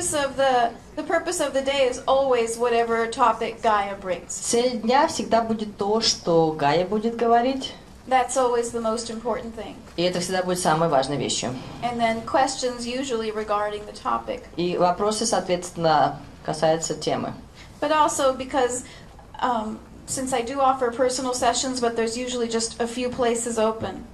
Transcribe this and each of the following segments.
purpose of the the purpose of the day is always whatever topic Gaia brings. Цель дня всегда будет то, что Гая будет говорить, That's always the most important thing. и это всегда будет самой важной вещью. And then questions usually regarding the topic. И вопросы, соответственно, касаются темы. But also because um, since I do offer personal sessions, but there's usually just a few places open.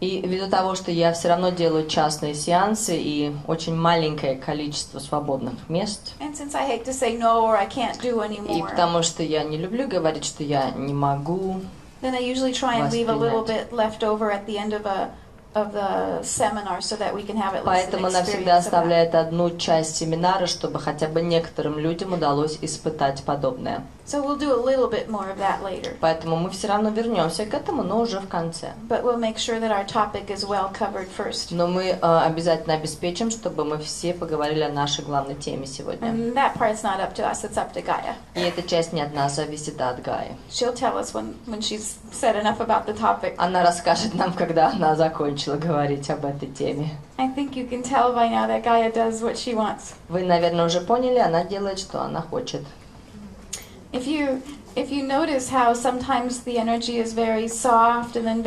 И ввиду того, что я все равно делаю частные сеансы и очень маленькое количество свободных мест, no и потому что я не люблю говорить, что я не могу, then I usually try and leave a little bit left over at the end of a of the seminar so that we can have at least поэтому она всегда оставляет одну часть семинара, чтобы хотя бы некоторым людям удалось испытать подобное. So we'll do a little bit more of that later. Поэтому мы все равно вернемся к этому, но уже в конце. But we'll make sure that our topic is well covered first. Но мы э, обязательно обеспечим, чтобы мы все поговорили о нашей главной теме сегодня. And that part's not up to us, it's up to Gaia. И эта часть не от нас зависит, а от Гаи. She'll tell us when, when she's said enough about the topic. Она расскажет нам, когда она закончила говорить об этой теме. I think you can tell by now that Gaia does what she wants. Вы, наверное, уже поняли, она делает, что она хочет.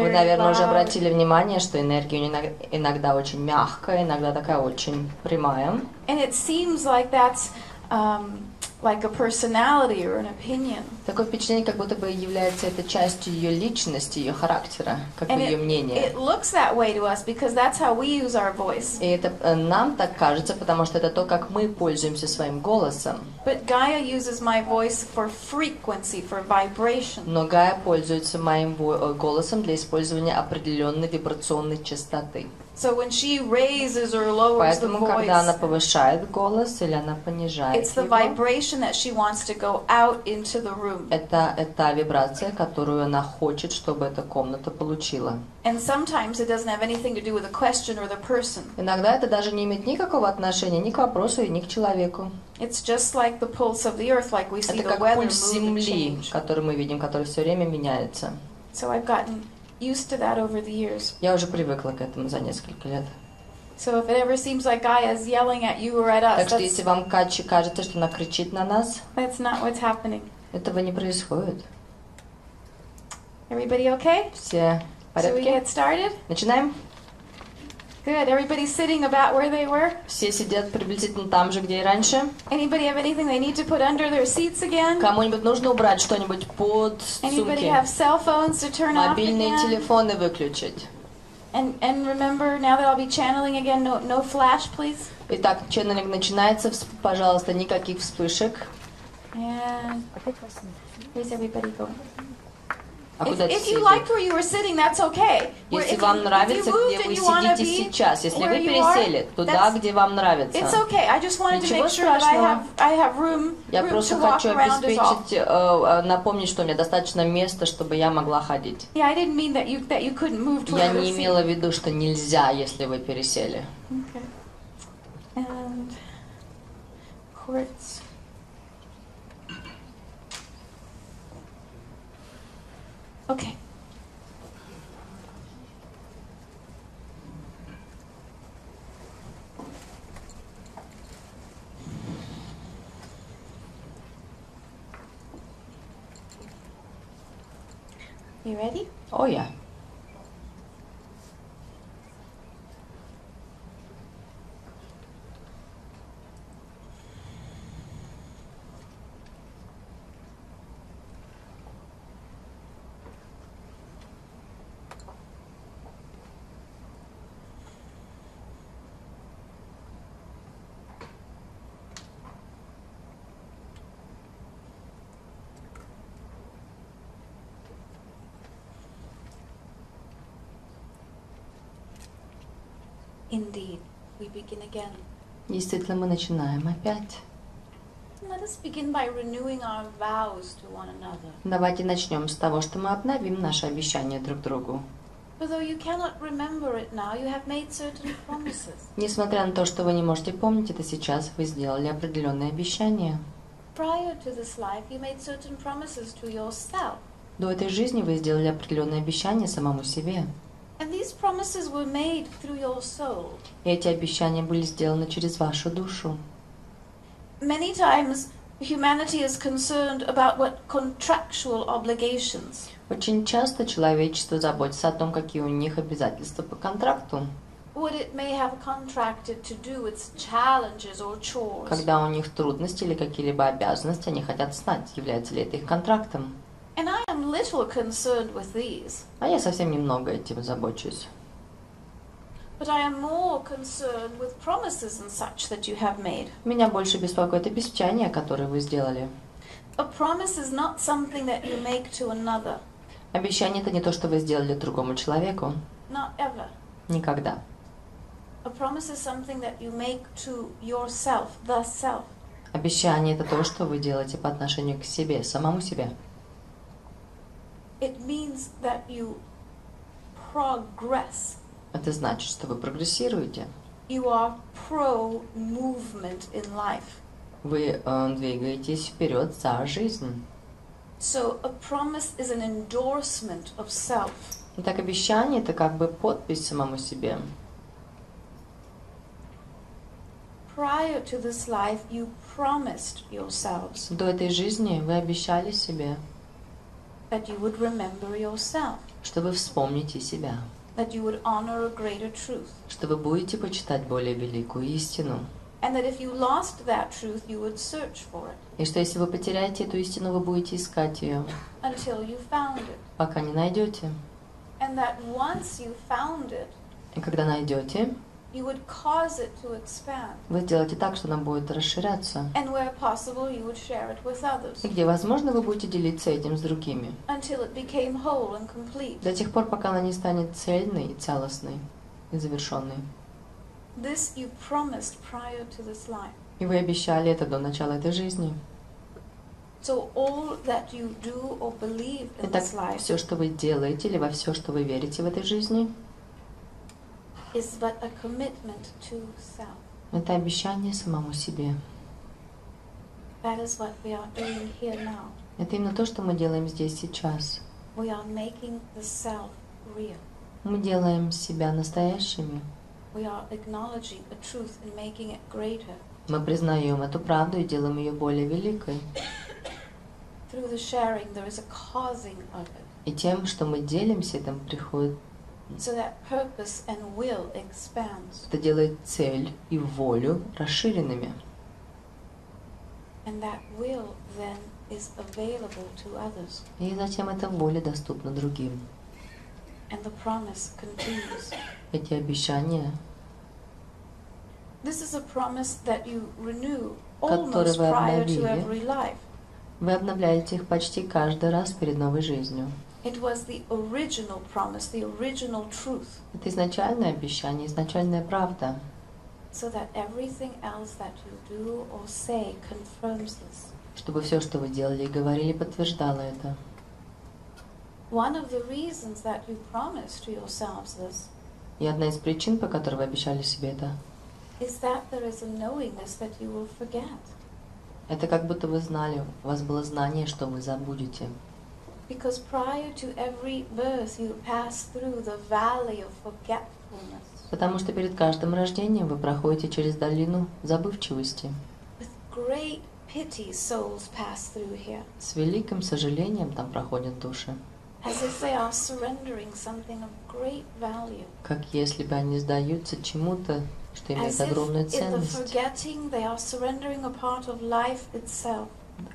Вы, very наверное, уже loud, обратили внимание, что энергия у нее иног- иногда очень мягкая, иногда такая очень прямая. and it seems like that's um, like a personality or an opinion. Такое впечатление, как будто бы является это частью ее личности, ее характера, как And ее it, мнение. it looks that way to us because that's how we use our voice. И это э, нам так кажется, потому что это то, как мы пользуемся своим голосом. But Gaia uses my voice for frequency, for vibration. Но Гая пользуется моим э, голосом для использования определенной вибрационной частоты. So when she raises or lowers the Поэтому, когда она voice, повышает голос или она понижает it's the его, vibration that she wants to go out into the room. это, это вибрация, которую она хочет, чтобы эта комната получила. And sometimes it doesn't have anything to do with the question or the person. Иногда это даже не имеет никакого отношения ни к вопросу, ни к человеку. It's just like the pulse of the earth, like we see Это the как weather пульс Земли, который мы видим, который все время меняется. So I've gotten used to that over the years. Я уже привыкла к этому за несколько лет. So if it ever seems like Gaia's yelling at you or at us, Так что that's, если вам кач- кажется, что она кричит на нас, that's not what's happening. этого не происходит. Everybody okay? Все в So we порядке? get started? Начинаем? Good. Everybody's sitting about where they were? Все сидят приблизительно там же, где и раньше. Anybody have anything they need to put under their seats again? Кому-нибудь нужно убрать что-нибудь под Anybody сумки? have cell phones to turn off Мобильные again? телефоны выключить. And and remember, now that I'll be channeling again, no no flash, please. Итак, ченнелинг начинается. Вс- Пожалуйста, никаких вспышек. And where's everybody going? А If, куда if you liked where you were sitting, that's okay. Если вам нравится, где вы сидите сейчас, если вы пересели туда, где вам нравится, It's okay. I just wanted to Ничего make sure that I have I have room, я room to просто walk хочу обеспечить, э, э, напомнить, что у меня достаточно места, чтобы я могла ходить. Yeah, I didn't mean that you that you couldn't move to Я не имела в виду, что нельзя, если вы пересели. Okay. And quartz. Okay. You ready? Oh, О, я. Indeed. We begin again. Действительно, мы начинаем опять. Let us begin by renewing our vows to one another. Давайте начнем с того, что мы обновим наши обещания друг другу. For though you cannot remember it now, you have made certain promises. Несмотря на то, что вы не можете помнить это сейчас, вы сделали определенные обещания. Prior to this life, you made certain promises to yourself. До этой жизни вы сделали определенные обещания самому себе. И эти обещания были сделаны через вашу душу. Many times, humanity is concerned about what contractual obligations. Очень часто человечество заботится о том, какие у них обязательства по контракту, What it may have contracted to do its challenges or chores. когда у них трудности или какие-либо обязанности, они хотят знать, является ли это их контрактом. And I am little concerned with these, А я совсем немного этим забочусь. but I am more concerned with promises and such that you have made. Меня больше беспокоит обещание, которое вы сделали. A promise is not something that you make to another, Обещание это не то, что вы сделали другому человеку. not ever. Никогда. A promise is something that you make to yourself, the self. Обещание это то, что вы делаете по отношению к себе, самому себе. It means that you progress. Это значит, что вы прогрессируете. You are pro movement in life. Вы э, двигаетесь вперед за жизнь. So a promise is an endorsement of self. Итак, обещание это как бы подпись самому себе. Prior to this life, you promised yourselves До этой жизни вы обещали себе, that you would remember yourself, что вы вспомните себя, that you would honor a greater truth, что вы будете почитать более великую истину, and that if you lost that truth, you would search for it и что если вы потеряете эту истину, вы будете искать ее, until you found it. пока не найдете. And that once you found it, И когда найдете, you would cause it to expand. вы сделаете так, что она будет расширяться. And where possible, you would share it with others И где возможно, вы будете делиться этим с другими. until it became whole and complete. До тех пор, пока она не станет цельной и целостной и завершенной. This you promised prior to this life. И вы обещали это до начала этой жизни. So all that you do or believe in Итак, this life все, что вы делаете, или во все, что вы верите в этой жизни, is but a commitment to self. это обещание самому себе. That is what we are doing here now. Это именно то, что мы делаем здесь сейчас. We are making the self real. Мы делаем себя настоящими. We are acknowledging a truth and making it greater. Мы признаем эту правду и делаем ее более великой. Through the sharing, there is a causing of it, И тем, что мы делимся, этим приходит, so that purpose and will expands, это делает цель и волю расширенными. and that will then is available to others, И затем эта воля доступна другим. and the promise continues. Эти обещания, This is a promise that you renew almost prior to every life. вы обновляете их почти каждый раз перед новой жизнью. It was the original promise, the original truth, Это изначальное обещание, изначальная правда. so that everything else that you do or say confirms this. Чтобы все, что вы делали и говорили, подтверждало это. One of the reasons that you promise to yourselves this И одна из причин, по которой вы обещали себе это, is that there is a knowingness that you will forget. это как будто вы знали, у вас было знание, что вы забудете. Because prior to every birth, you pass through the valley of forgetfulness Потому что перед каждым рождением вы проходите через долину забывчивости. with great pity. Souls pass through here С великим сожалением там проходят души. as if they are surrendering something of great value. Как если бы они сдаются чему-то, что имеет As if огромную in the ценность. forgetting, they are surrendering a part of life itself.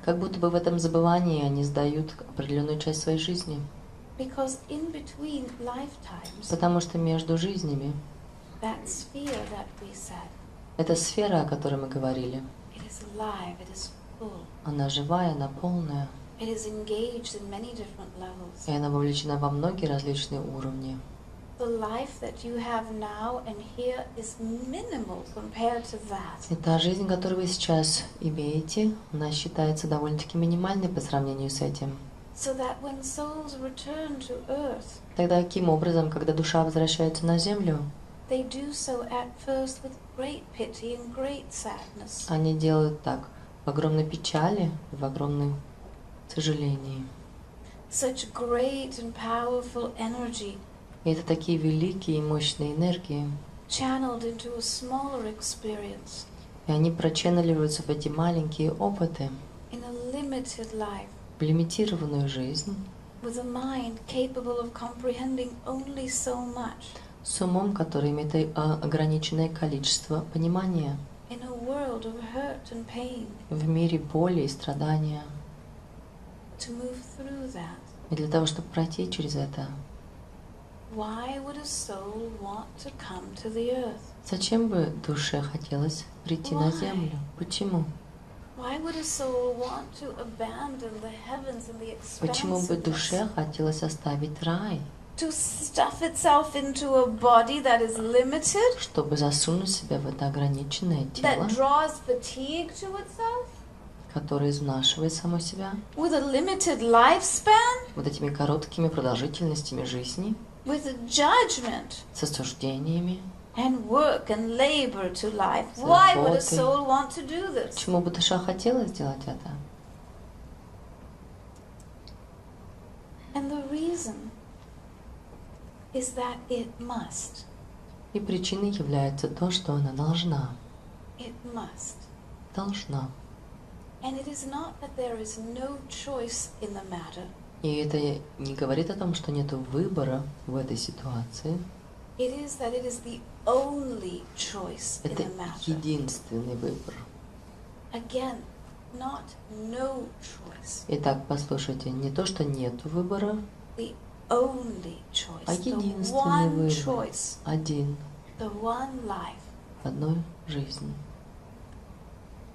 Как будто бы в этом забывании они сдают определенную часть своей жизни. Потому что между жизнями эта сфера, о которой мы говорили, она живая, она полная, и она вовлечена во многие различные уровни. The life that you have now and here is minimal compared to that. И та жизнь, которую вы сейчас имеете, она считается довольно-таки минимальной по сравнению с этим. So that when souls return to earth, Тогда каким образом, когда душа возвращается на землю, they do so at first with great pity and great sadness. они делают так в огромной печали, в огромном сожалении. Such great and powerful energy И это такие великие и мощные энергии. channeled into a smaller experience. И они проченнеливаются в эти маленькие опыты, in a limited life в лимитированную жизнь, with a mind capable of comprehending only so much с умом, который имеет э, ограниченное количество понимания in a world of hurt and pain в мире боли и страдания. to move through that. И для того, чтобы пройти через это, зачем бы душе хотелось прийти на землю? Почему? Why would a soul want to abandon the heavens and the Почему бы душе хотелось оставить рай, чтобы засунуть себя в это ограниченное тело, которое изнашивает само себя, with a limited lifespan, вот этими короткими продолжительностями жизни, with a judgment с осуждениями? and work and labor to life? Why would a Заботы. soul want to do this? Почему бы душа хотела сделать это? And the reason is that it must. И причиной является то, что она должна. It must. Должна. And it is not that there is no choice in the matter. И это не говорит о том, что нет выбора в этой ситуации. It is that it is the only choice in Это the matter. единственный выбор. Again, not no choice. Итак, послушайте, не то, что нет выбора, The only choice. А The единственный one выбор. choice. один The one life. одной жизни.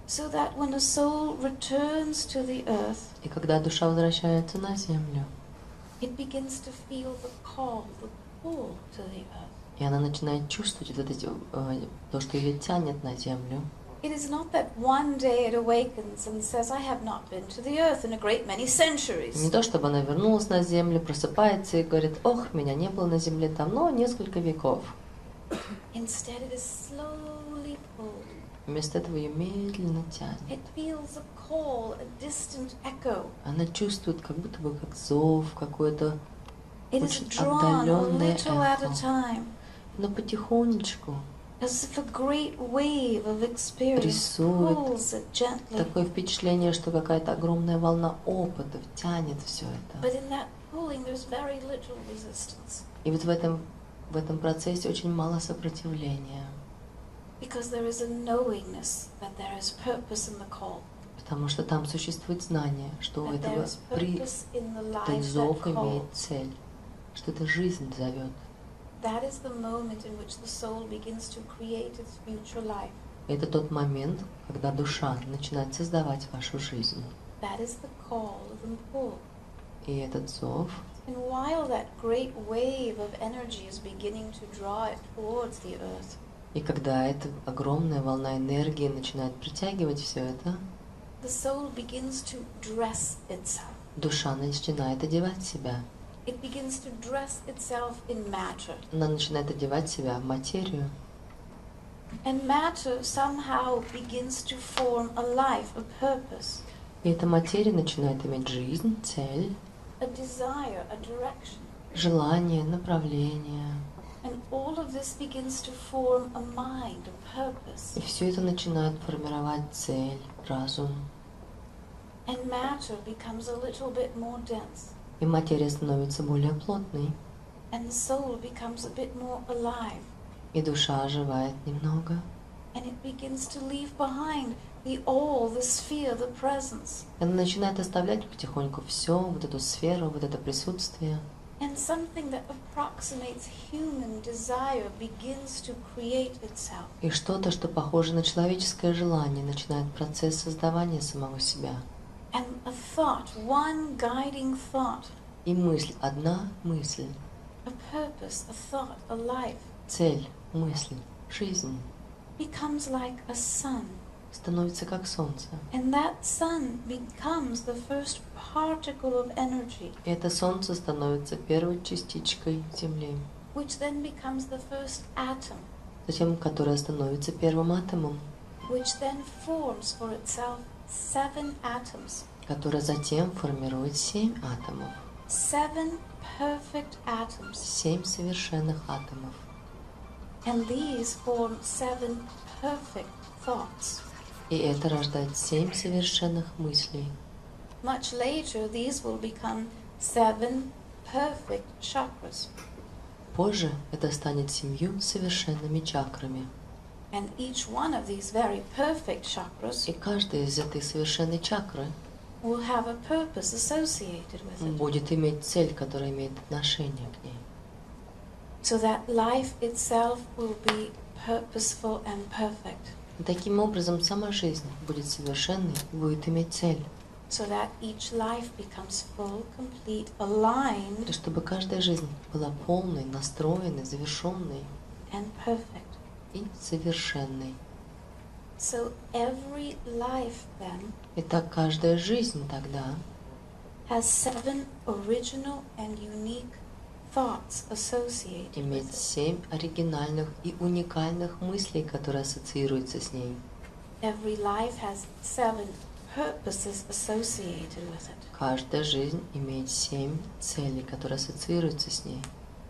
So that when a soul returns to the earth, И когда душа возвращается на землю, it begins to feel the call, the pull to the earth. и она начинает чувствовать вот эти, э, то, что ее тянет на землю, It is not that one day it awakens and says, I have not been to the earth in a great many centuries. Не то, чтобы она вернулась на землю, просыпается и говорит, ох, меня не было на земле давно, несколько веков. Instead, it is pulled. Вместо этого ее медленно тянет. It feels a call, a distant echo. Она чувствует как будто бы как зов, какое-то, It is Очень отдаленное little at a эхо. time, но потихонечку as if a great wave of experience Рисует pulls it gently. такое впечатление, что какая-то огромная волна опытов тянет все это. But in that pulling, there's very little resistance И вот в этом, в этом процессе очень мало сопротивления, because there is a knowingness that there is purpose in the call, потому что там существует знание, что у этого is при этот зов имеет цель, что это жизнь зовет. That is the moment in which the soul begins to create its future life. Это тот момент, когда душа начинает создавать вашу жизнь. That is the call and pull. И этот зов, And while that great wave of energy is beginning to draw it towards the earth, и когда эта огромная волна энергии начинает притягивать все это, the soul begins to dress itself. душа начинает одевать себя. It begins to dress itself in matter. Она начинает одевать себя в материю. And matter somehow begins to form a life, a purpose, И эта материя начинает иметь жизнь, цель, a desire, a direction. желание, направление. И все это начинает формировать цель, разум. And matter becomes a little bit more dense. И материя становится более плотной. And the soul becomes a bit more alive. И душа оживает немного. And it begins to leave behind the all, the sphere, the presence. Она начинает оставлять потихоньку все, вот эту сферу, вот это присутствие. And something that approximates human desire begins to create itself. И что-то, что похоже на человеческое желание, начинает процесс создавания самого себя. And a thought, one guiding thought, И мысль, одна мысль, a purpose, a thought, a life, цель, мысль, жизнь becomes like a sun. Становится как солнце. And that sun becomes the first particle of energy, это солнце становится первой частичкой Земли, which then becomes the first atom, затем которая становится первым атомом, which then forms for itself seven atoms. которая затем формирует семь атомов, Seven perfect atoms. семь совершенных атомов. And these form seven perfect thoughts. И это рождает семь совершенных мыслей. Much later, these will become seven perfect chakras. Позже это станет семью совершенными чакрами. And each one of these very perfect И chakras каждая из этой совершенной чакры will have a purpose associated with it. будет иметь цель, которая имеет отношение к ней. So that life itself will be purposeful and perfect. И таким образом сама жизнь будет совершенной будет иметь цель. So that each life becomes full, complete, aligned, чтобы каждая жизнь была полной, настроенной, завершенной and perfect. и совершенной. So every life then Итак, каждая жизнь тогда has seven original and unique it. семь оригинальных и уникальных мыслей, которые ассоциируются с ней. Every life has seven purposes associated with it. Каждая жизнь имеет семь целей, которые ассоциируются с ней.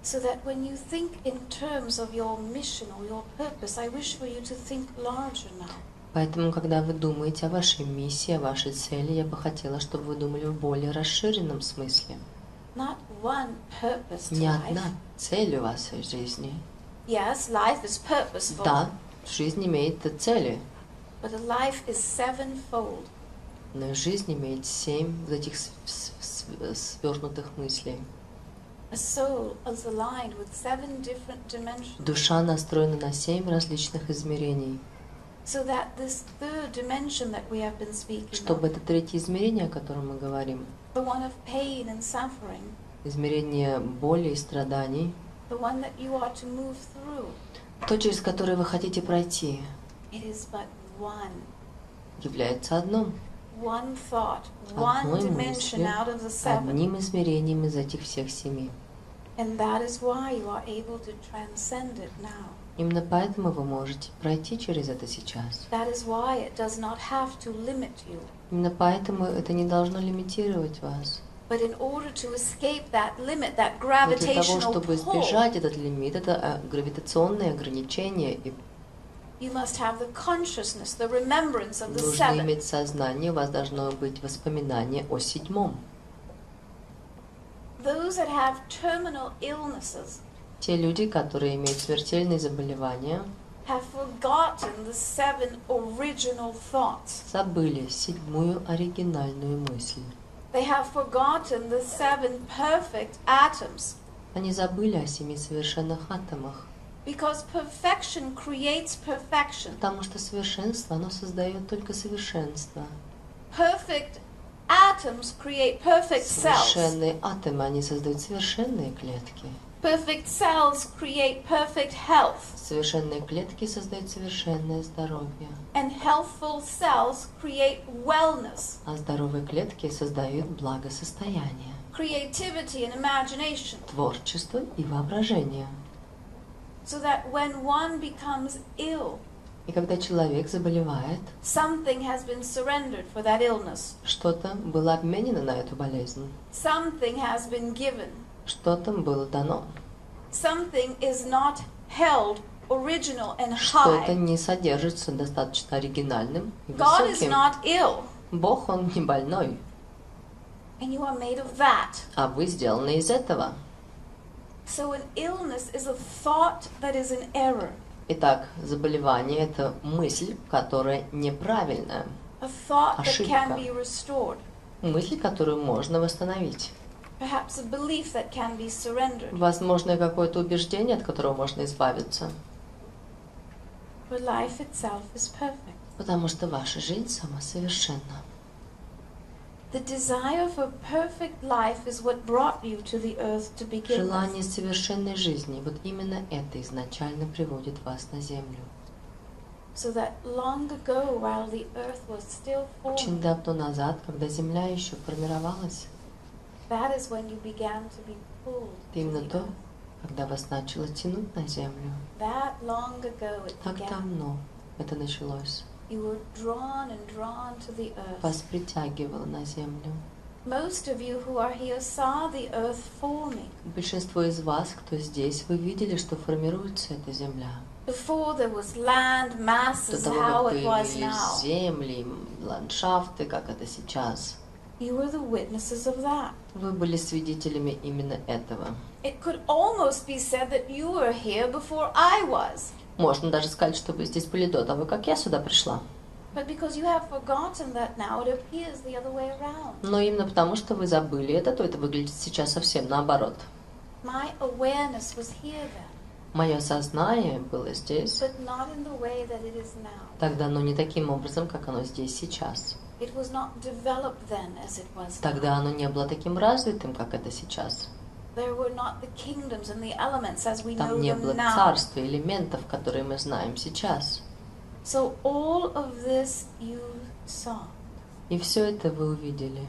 So that when you think in terms of your mission or your purpose, I wish for you to think larger now. Поэтому, когда вы думаете о вашей миссии, о вашей цели, я бы хотела, чтобы вы думали в более расширенном смысле. Not one purpose to Не одна цель у вас в жизни. Yes, life is purposeful, Да, жизнь имеет цели, but life is sevenfold. но жизнь имеет семь вот этих свернутых мыслей. A soul is aligned with seven different dimensions. Душа настроена на семь различных измерений. So that this third dimension that we have been speaking Чтобы это третье измерение, о котором мы говорим, the one of pain and suffering, измерение боли и страданий, the one that you are to move through, то, через которое вы хотите пройти, it is but one. является одном, One thought, one Одной dimension мыслью, out of the seven. одним измерением из этих всех семи. And that is why you are able to transcend it now. Именно поэтому вы можете пройти через это сейчас. That is why it does not have to limit you. Именно поэтому это не должно лимитировать вас. But in order to escape that limit, that Но для того, gravitational чтобы избежать этот лимит, это э, гравитационные ограничения, и you must have the consciousness, the remembrance of the нужно seven. иметь сознание, у вас должно быть воспоминание о седьмом. Those that have terminal illnesses Те люди, которые имеют смертельные заболевания, have forgotten the seven original thoughts. забыли седьмую оригинальную мысль. They have forgotten the seven perfect atoms Они забыли о семи совершенных атомах, because perfection creates perfection. потому что совершенство, оно создает только совершенство. Perfect atoms create perfect cells. Совершенные атомы, они создают совершенные клетки. Perfect cells create perfect health. Совершенные клетки создают совершенное здоровье. And healthful cells create wellness, А здоровые клетки создают благосостояние, creativity, and imagination. творчество и воображение. So that when one becomes ill, И когда человек заболевает, something has been surrendered for that illness. что-то было обменено на эту болезнь, Something has been given. Что-то было дано, Something is not held original and что-то не содержится достаточно оригинальным и God is высоким. not ill, Бог, Он не больной, and you are made of that. а вы сделаны из этого. So an illness is a thought that is in error, Итак, заболевание – это мысль, которая неправильная, Ошибка. мысль, которую можно восстановить. Perhaps a belief that can be surrendered. Возможно, какое-то убеждение, от которого можно избавиться, But life itself is perfect. потому что ваша жизнь сама совершенна. The desire for perfect life is what brought you to the earth to begin. Желание совершенной жизни, вот именно это изначально приводит вас на землю. So that long ago, while the earth was still Очень forming, давно назад, когда земля еще формировалась, that is when you began to be pulled это to именно то, когда вас начало тянуть на землю. That long ago it Так began. давно это началось. You were drawn and drawn to the earth. Вас притягивало на землю. Most of you who are here saw the earth forming. Большинство из вас, кто здесь, вы видели, что формируется эта земля. Before there was land, До masses, того, how как it was появились now. земли, ландшафты, как это сейчас. You were the witnesses of that. Вы были свидетелями именно этого. It could almost be said that you were here before I was. Можно даже сказать, что вы здесь были до того, как я сюда пришла. But because you have forgotten that now, it appears the other way around. Но именно потому, что вы забыли это, то это выглядит сейчас совсем наоборот. My awareness was here then, Мое сознание было здесь but not in the way that it is now. тогда, но не таким образом, как оно здесь сейчас. It was not developed then as it was now. Тогда оно не было таким развитым, как это сейчас. There were not the kingdoms and the elements as we know Там не было now. царства, элементов, которые мы знаем сейчас. И все это вы увидели.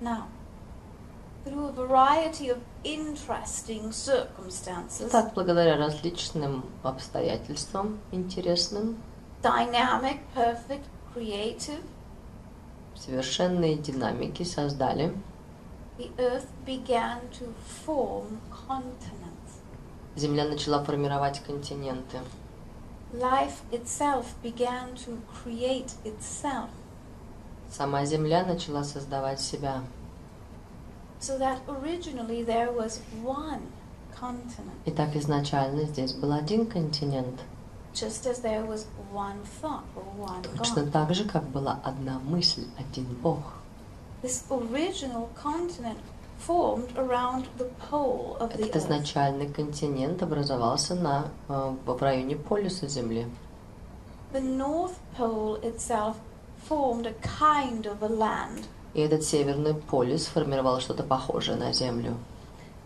Now, through a variety of interesting circumstances, Так, благодаря различным обстоятельствам интересным, dynamic, perfect, creative, совершенные динамики создали, the earth began to form continents. Земля начала формировать континенты. Life itself began to create itself. Сама Земля начала создавать себя. So that originally there was one continent, Итак, изначально здесь был один континент, just as there was one thought or one точно God. так же, как была одна мысль, один Бог. This original continent formed around the pole of the Этот earth. изначальный континент образовался на, э, в районе полюса Земли. The North Pole itself formed a kind of a land. И этот северный полюс формировал что-то похожее на Землю.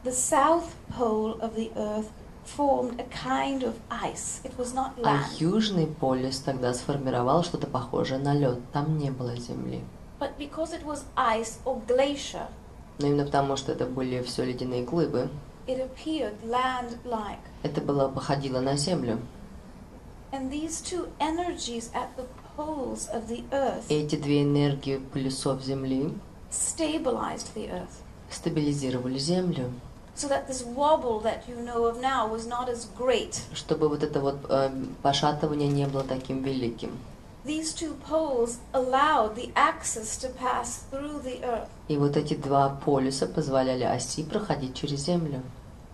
The South Pole of the Earth formed a kind of ice. It was not А land, южный полюс тогда сформировал что-то похожее на лед. Там не было Земли. but because it was ice or glacier, Но именно потому, что это были все ледяные глыбы, it appeared land-like. это было походило на Землю. And these two energies at the poles of the Earth эти две энергии полюсов Земли stabilized the Earth. стабилизировали Землю, So that this wobble that you know of now was not as great. чтобы вот это вот э, пошатывание не было таким великим. These two poles allowed the axis to pass through the Earth. И вот эти два полюса позволяли оси проходить через Землю,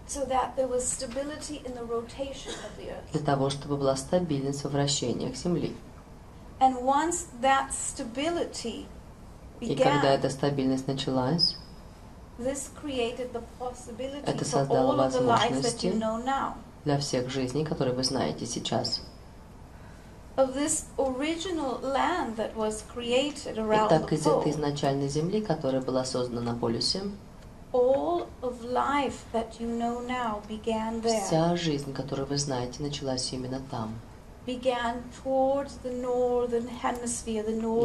so that there was stability in the rotation of the earth. для того, чтобы была стабильность во вращениях Земли. And once that stability И когда began, эта стабильность началась, this created the possibility Это создало all of the life that возможности you know now. для всех жизней, которые вы знаете сейчас. Итак, the из этой изначальной Земли, которая была создана на полюсе, вся жизнь, которую вы знаете, началась именно там.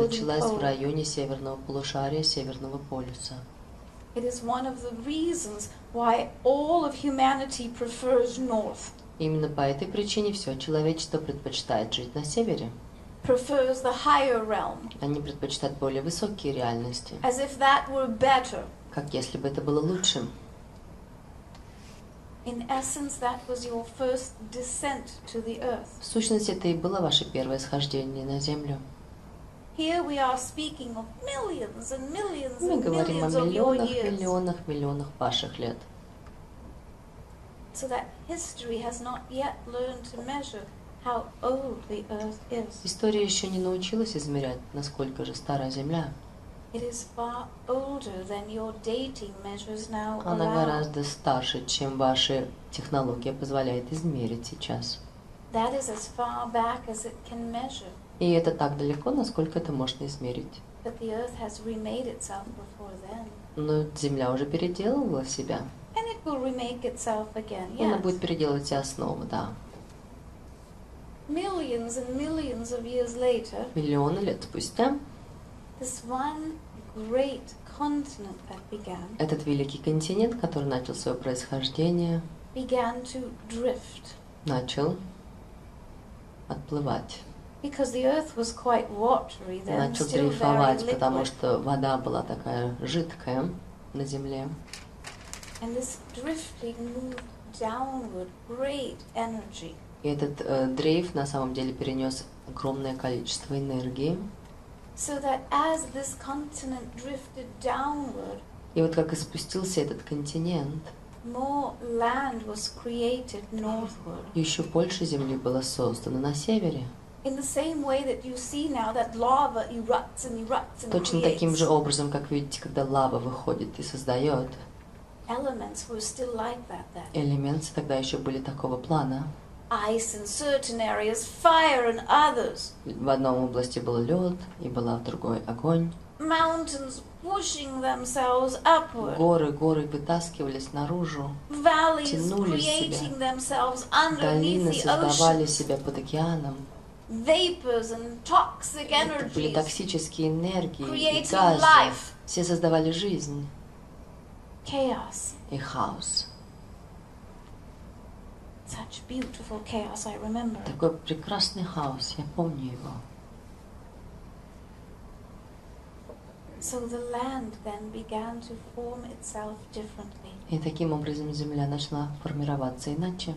Началась в районе северного полушария, северного полюса. It is one of the reasons why all of humanity prefers north, Именно по этой причине все человечество предпочитает жить на севере. prefers the higher realm, Они предпочитают более высокие реальности, as if that were better. как если бы это было лучшим. In essence, that was your first descent to the earth. В сущности, это и было ваше первое схождение на Землю. Мы говорим о миллионах, миллионах, миллионах ваших лет. So that history has not yet learned to measure how old the earth is. История еще не научилась измерять, насколько же стара Земля. It is far older than your dating measures now Она гораздо старше, чем ваша технология позволяет измерить сейчас. That is as far back as it can measure. И это так далеко, насколько это можно измерить. But the earth has remade itself before then. Но Земля уже переделывала себя. Again, И она yes. будет переделывать все основы, да. Millions and millions of years later, Миллионы лет спустя this one great continent that began этот великий континент, который начал свое происхождение, began to drift начал отплывать. Because the earth was quite watery then, Начал still very дрейфовать, потому что вода была такая жидкая на земле. And this drifting moved downward, great energy. И этот э, дрейф на самом деле перенес огромное количество энергии. So that as this continent drifted downward, И вот как и спустился этот континент, more land was created northward. еще больше земли было создано на севере. In the same way that you see now that lava erupts and erupts and Точно таким же образом, как видите, когда лава выходит и создает. elements were still like that then. Элементы тогда еще были такого плана. Ice in certain areas, fire in others, В одном области был лед, и была в другой огонь. mountains pushing themselves upward, Горы, горы вытаскивались наружу. valleys тянули себя. creating themselves underneath Долины создавали себя под океаном. Vapors and toxic Это были energies, токсические энергии и газы. life, Все создавали жизнь chaos. и хаос. Such beautiful chaos, I remember. Такой прекрасный хаос, я помню его. So the land then began to form itself differently. И таким образом Земля начала формироваться иначе.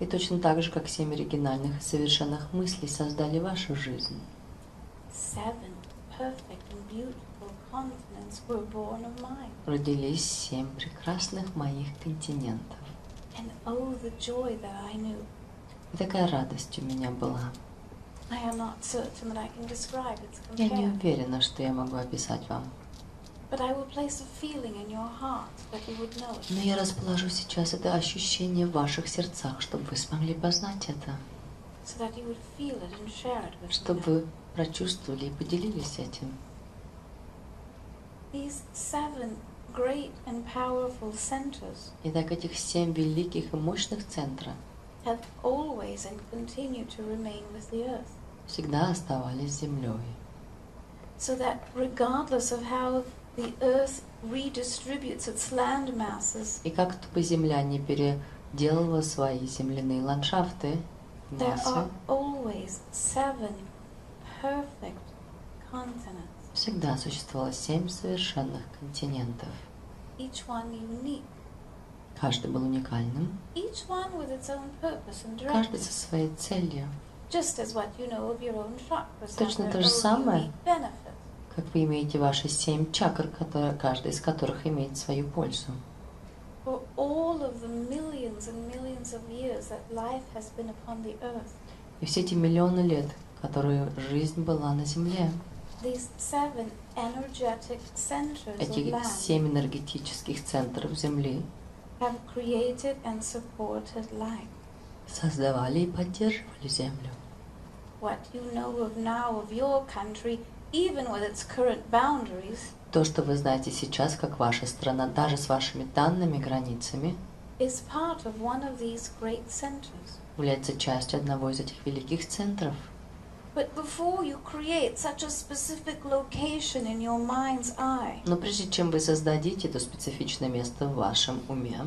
И точно так же, как семь оригинальных и совершенных мыслей создали вашу жизнь. seven perfect and beautiful continents were born of mine. Родились семь прекрасных моих континентов. And oh, the joy that I knew. И такая радость у меня была. I am not certain that I can describe its Я не уверена, что я могу описать вам. Но я расположу сейчас это ощущение в ваших сердцах, чтобы вы смогли познать это, so that you would feel it and share it with чтобы вы прочувствовали и поделились этим. These seven great and powerful centers Итак, этих семь великих и мощных центра have always and continue to remain with the earth. всегда оставались землей. So that regardless of how the earth redistributes its land masses, И как бы земля не переделывала свои земляные ландшафты, there массы, are always seven perfect continents, всегда существовало семь совершенных континентов. each one unique, Каждый был уникальным, each one with its own purpose and каждый direction. со своей целью. Just as what you know of your own chakras Точно то же самое. unique benefits. Как вы имеете ваши семь чакр, которые, каждая из которых имеет свою пользу. И все эти миллионы лет, которые жизнь была на Земле, эти семь энергетических центров Земли создавали и поддерживали Землю. What you know of now of your country, even with its current boundaries, То, что вы знаете сейчас, как ваша страна, даже с вашими данными границами, is part of one of these great centers. является частью одного из этих великих центров. But before you create such a specific location in your mind's eye, Но прежде чем вы создадите это специфичное место в вашем уме,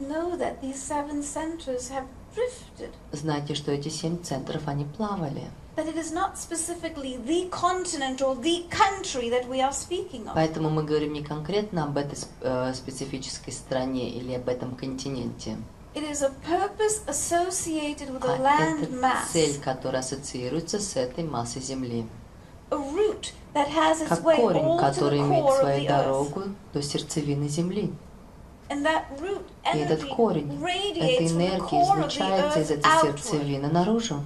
know that these seven centers have drifted. знайте, что эти семь центров, они плавали. That it is not specifically the continent or the country that we are speaking of. Поэтому мы говорим не конкретно об этой э, специфической стране или об этом континенте, It is a purpose associated with a а land mass, цель, которая ассоциируется с этой массой Земли. a root that has its way all to который the имеет свою дорогу до сердцевины Земли. And that root И этот корень, эта энергия излучается из этой сердцевины наружу.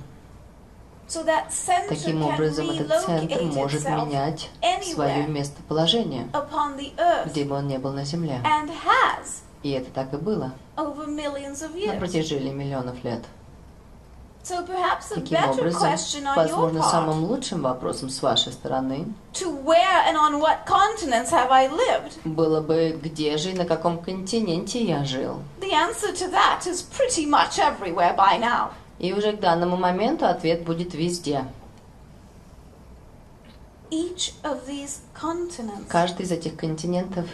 So that center Таким образом, этот центр может менять свое местоположение, upon the earth где бы он не был на Земле. and has И это так и было over millions of на years. протяжении миллионов лет. So perhaps a Таким better образом, question on your возможно, самым лучшим вопросом с вашей стороны to where and on what continents have I lived? было бы, где же и на каком континенте я жил. И уже к данному моменту ответ будет везде. Each of these continents Каждый из этих континентов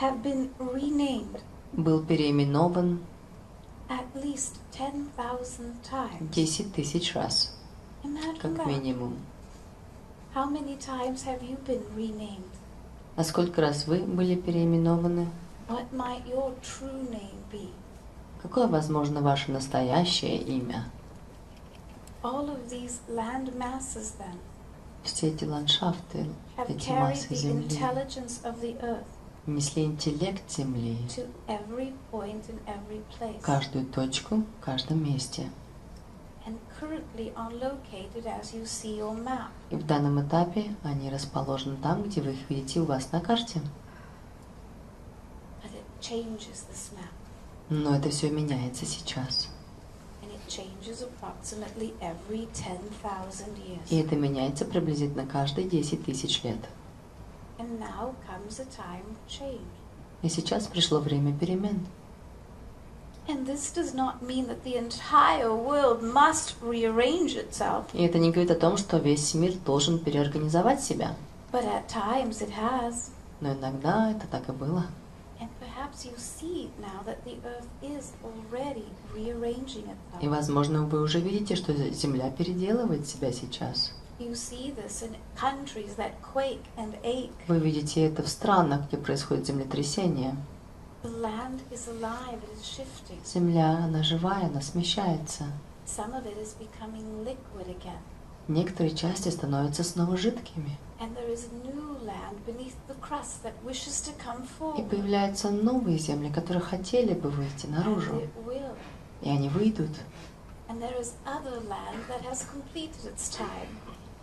have been renamed был переименован at least 10,000 times. 10 тысяч раз, Imagine как that. минимум. How many times have you been renamed? А сколько раз вы были переименованы? What might your true name be? Какое, возможно, ваше настоящее имя? All of these land masses then Все эти ландшафты, have эти carried массы the Земли intelligence of the earth несли интеллект Земли to every point in every в place каждую точку, в каждом месте. and currently are located as you see your map. И в данном этапе они расположены там, где вы их видите у вас на карте. But it changes this Но это все меняется сейчас. and it changes approximately every 10,000 И это меняется приблизительно каждые 10 тысяч лет. И сейчас пришло время перемен. And this does not mean that the entire world must rearrange itself, И это не говорит о том, что весь мир должен переорганизовать себя. but at times it has. Но иногда это так и было. И, возможно, вы уже видите, что Земля переделывает себя сейчас. You see this in countries that quake and ache. Вы видите это в странах, где происходит землетрясение. The land is alive, it is shifting. Земля, она живая, она смещается. Некоторые части становятся снова жидкими. И появляются новые земли, которые хотели бы выйти наружу. И они выйдут.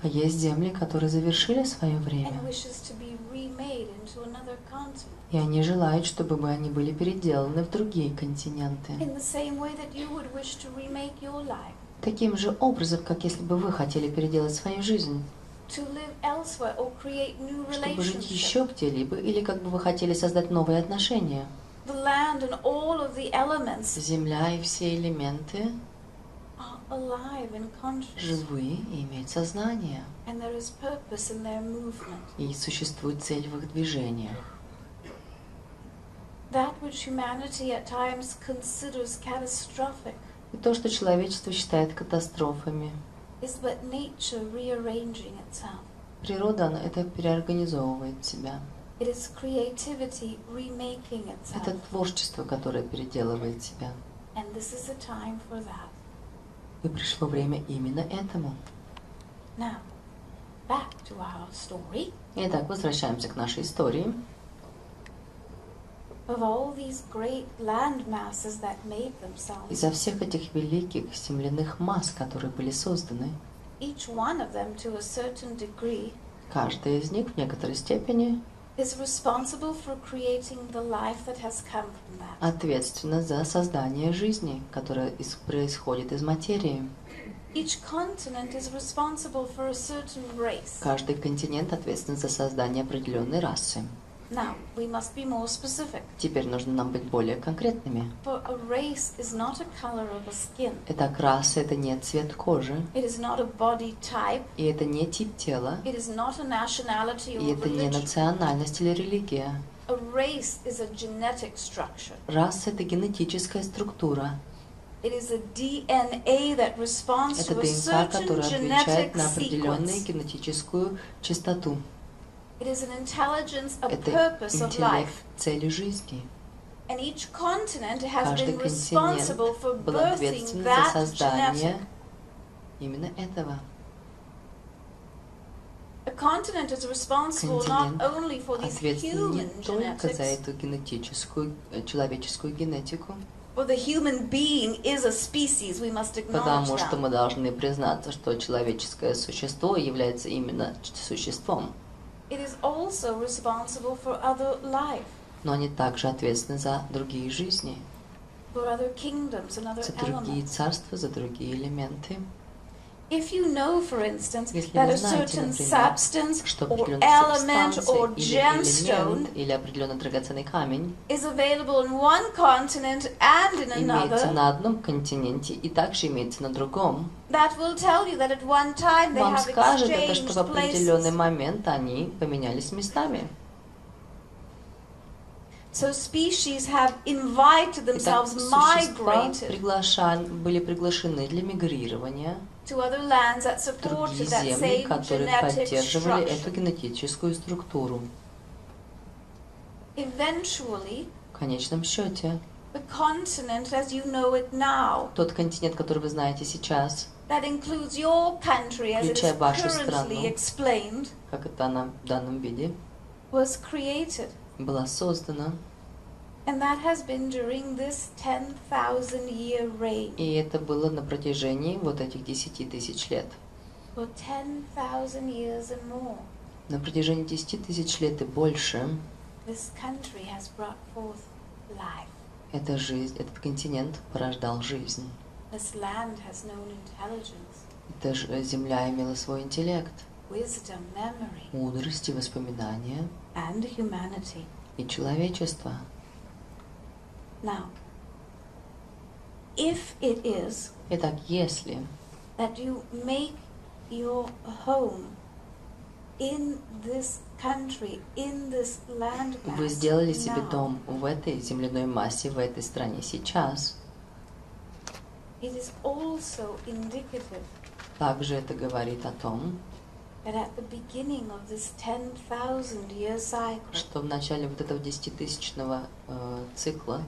А есть земли, которые завершили свое время. И они желают, чтобы бы они были переделаны в другие континенты. Таким же образом, как если бы вы хотели переделать свою жизнь, чтобы жить еще где-либо, или как бы вы хотели создать новые отношения. The land and all of the elements Земля и все элементы живые и имеют сознание. and there is purpose in their movement. И существует цель в их движениях. That which humanity at times considers catastrophic И то, что человечество считает катастрофами, природа она это переорганизовывает себя. Это творчество, которое переделывает себя. И пришло время именно этому. Now, back to our story. Итак, возвращаемся к нашей истории. Of all these great land masses that made themselves, Из-за всех этих великих земляных масс, которые были созданы, each one of them to a certain degree каждая из них в некоторой степени is responsible for creating the life that has come from that. ответственна за создание жизни, которая из- происходит из материи. Each continent is responsible for a certain race. Каждый континент ответственен за создание определенной расы. Now, we must be more specific, Теперь нужно нам быть более конкретными. for a race is not a color of a skin. Итак, раса – это не цвет кожи, It is not a body type. и это не тип тела, It is not a nationality и это не национальность или религия. A race is a genetic structure. Раса – это генетическая структура. It is a DNA that responds Это to a ДНК, certain которая genetic отвечает на определенную sequence. генетическую частоту. Это purpose of интеллект life. цели жизни. And each continent has Каждый been responsible for континент был birthing ответственен за that создание именно этого. Континент Ответственен не только за эту генетическую, э, человеческую генетику, потому что мы должны признаться, что человеческое существо является именно существом. It is also responsible for other life, Но они также ответственны за другие жизни, for other kingdoms and other за другие elements. царства, за другие элементы. If you know, for instance, Если that a знаете, certain например, substance or element or или gemstone элемент или определенный драгоценный камень is available in one continent and in имеется another, на одном континенте и также имеется на другом, that will tell you that at one time they вам have скажет это, что в exchanged определенный момент они поменялись местами. So species have invited Итак, themselves существа migrated. приглашан, были приглашены для мигрирования другие земли, которые поддерживали эту генетическую структуру. Eventually, В конечном счете, the continent as you know it now, тот континент, который вы знаете сейчас, that includes your country as it is Включая вашу страну. explained, как это она в данном виде, was created. была создана. И это было на протяжении вот этих десяти тысяч лет. For 10,000 years and more, На протяжении десяти тысяч лет и больше this country has brought forth life. эта жизнь, этот континент порождал жизнь. This land has known intelligence, Эта ж- земля имела свой интеллект, wisdom, memory, мудрость и воспоминания and humanity. и человечество. Now, if it is Итак, если that you make your home in this country, in this land вы mass сделали себе now, дом в этой земляной массе, в этой стране сейчас, it is also indicative также это говорит о том, that at the beginning of this 10,000 year cycle, что в начале вот этого десятитысячного э, цикла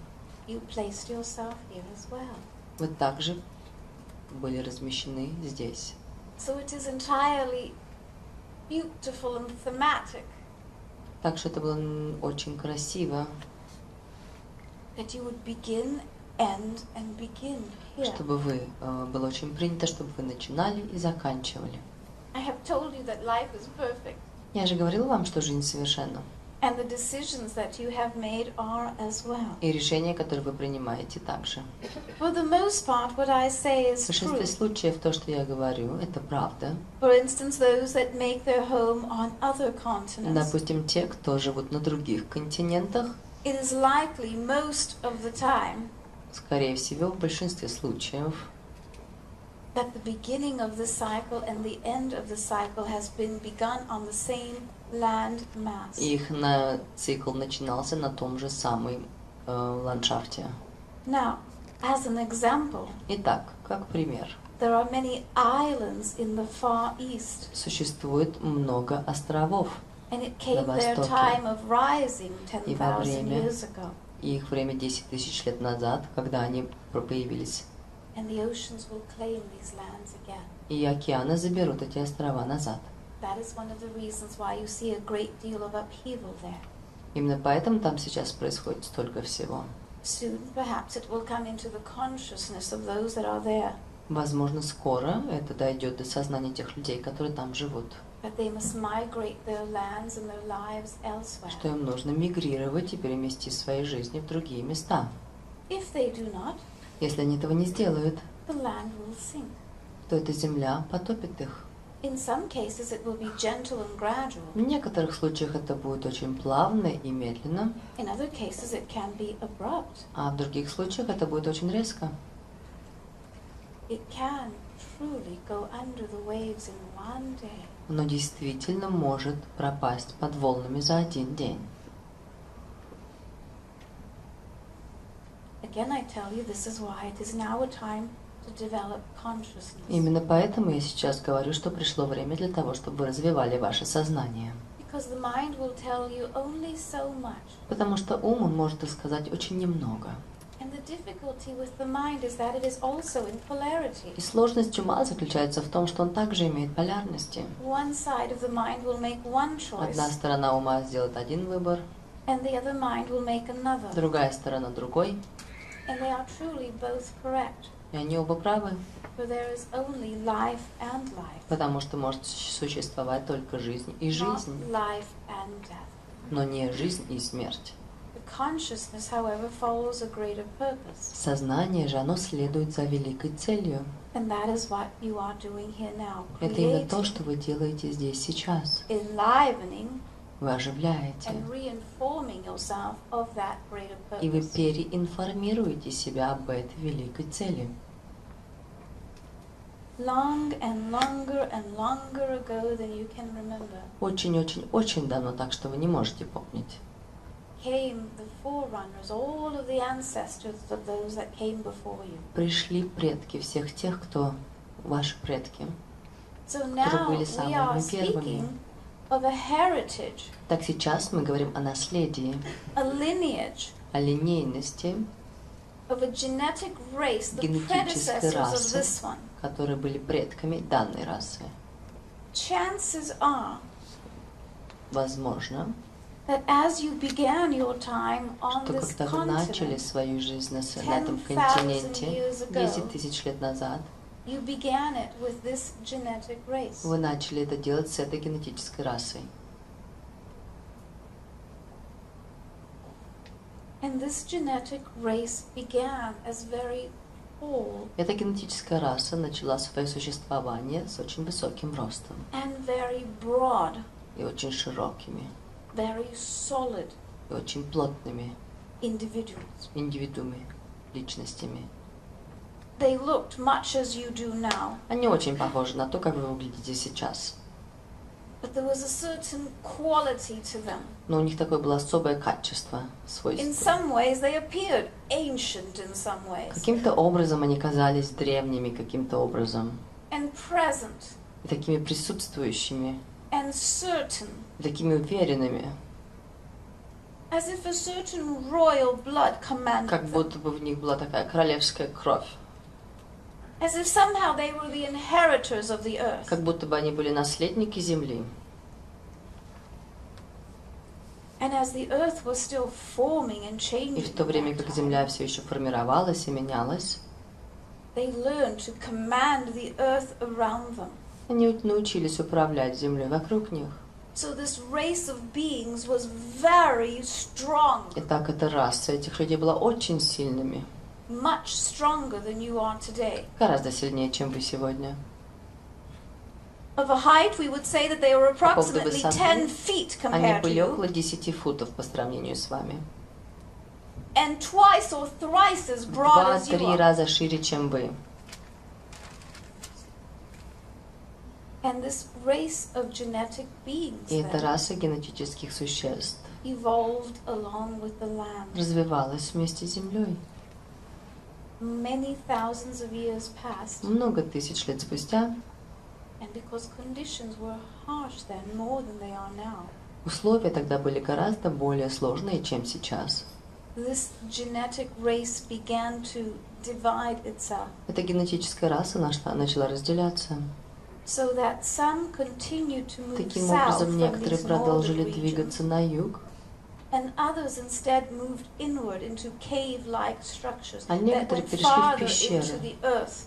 you placed yourself here as well. вы также были размещены здесь. So it is entirely beautiful and thematic Так что это было очень красиво, that you would begin, end, and begin here. чтобы вы, э, было очень принято, чтобы вы начинали и заканчивали. I have told you that life is perfect, Я же говорила вам, что жизнь совершенна. And the decisions that you have made are as well. И решения, которые вы принимаете также. For the most part, what I say В is большинстве true. случаев то, что я говорю, это правда. For instance, those that make their home on other continents. Допустим, те, кто живут на других континентах, It is likely most of the time скорее всего, в большинстве случаев, that the beginning of the cycle and the end of the cycle has been begun on the same land mass. их на цикл начинался на том же самом э, ландшафте. Now, as an example, Итак, как пример, there are many islands in the Far East, существует много островов, and it came На their востоке. time of rising И во 10,000 время years ago, их время 10 тысяч лет назад, когда они появились. and the oceans will claim these lands again. И океаны заберут эти острова назад. That is one of the reasons why you see a great deal of upheaval there. Именно поэтому там сейчас происходит столько всего. Soon, perhaps, it will come into the consciousness of those that are there Возможно, скоро это дойдет до сознания тех людей, которые там живут, that they must migrate their lands and their lives elsewhere. что им нужно мигрировать и перемести свои жизни в другие места. If they do not, Если они этого не сделают, the land will sink. то эта земля потопит их. In some cases, it will be gentle and gradual. В некоторых случаях это будет очень плавно и медленно, In other cases, it can be abrupt. а в других случаях это будет очень резко. It can truly go under the waves in one day. Оно действительно может пропасть под волнами за один день. Again, I tell you, this is why it is now a time. Именно поэтому я сейчас говорю, что пришло время для того, чтобы вы развивали ваше сознание. Потому что ум, он может рассказать очень немного. И сложность ума заключается в том, что он также имеет полярности. Одна сторона ума сделает один выбор, другая сторона другой, И они оба правы, потому что может существовать только жизнь и жизнь, но не жизнь и смерть. Сознание же, оно следует за великой целью. Это именно то, что вы делаете здесь сейчас. Вы оживляете, и вы переинформируете себя об этой великой цели. Очень-очень-очень давно, так что вы не можете помнить. Пришли предки всех тех, кто ваши предки. So now были самыми первыми. Of a heritage, Так сейчас мы говорим о наследии, a lineage о линейности, of a genetic race, the predecessors of расы. this one, которые были предками данной расы. chances are Возможно, that as you began your time on что this когда вы начали свою жизнь на, этом 10,000 континенте years ago, 10 тысяч лет назад, you began it with this genetic race. вы начали это делать с этой генетической расой. And this genetic race began as very tall Эта генетическая раса начала свое существование с очень высоким ростом and very broad, и очень широкими, very solid и очень плотными individuals. индивидуумами, личностями. They looked much as you do now, Они очень похожи на то, как вы выглядите сейчас. but there was a certain quality to them. Но у них такое было особое качество, In свойство. some ways, they appeared ancient in some ways Каким-то образом они казались древними, каким-то образом. and present И такими присутствующими, and certain, и такими уверенными, as if a certain royal blood commanded как будто бы в них была такая королевская кровь. As if somehow they were the inheritors of the earth. Как будто бы они были наследники земли. And as the earth was still forming and И changing, в то время как земля все еще формировалась и менялась, they learned to command the earth around them. они научились управлять землей вокруг них. So this race of beings was very strong, Итак, эта раса этих людей была очень сильными, much stronger than you are today. гораздо сильнее, чем вы сегодня. Of a height, we would say that they were approximately 10 feet Они compared to были you, около 10 футов по сравнению с вами. and twice or thrice as broad as you Два-три are. раза шире, чем вы. And this race of genetic beings И эта раса генетических существ evolved along with the land. развивалась вместе с Землей. Many thousands of years passed, Много тысяч лет спустя and because conditions were harsh then, more than they are now, условия тогда были гораздо более сложные, чем сейчас. this genetic race began to divide itself Эта генетическая раса нашла- начала разделяться. so that some continued to move Таким образом, некоторые продолжили двигаться на юг, А некоторые перешли в пещеры.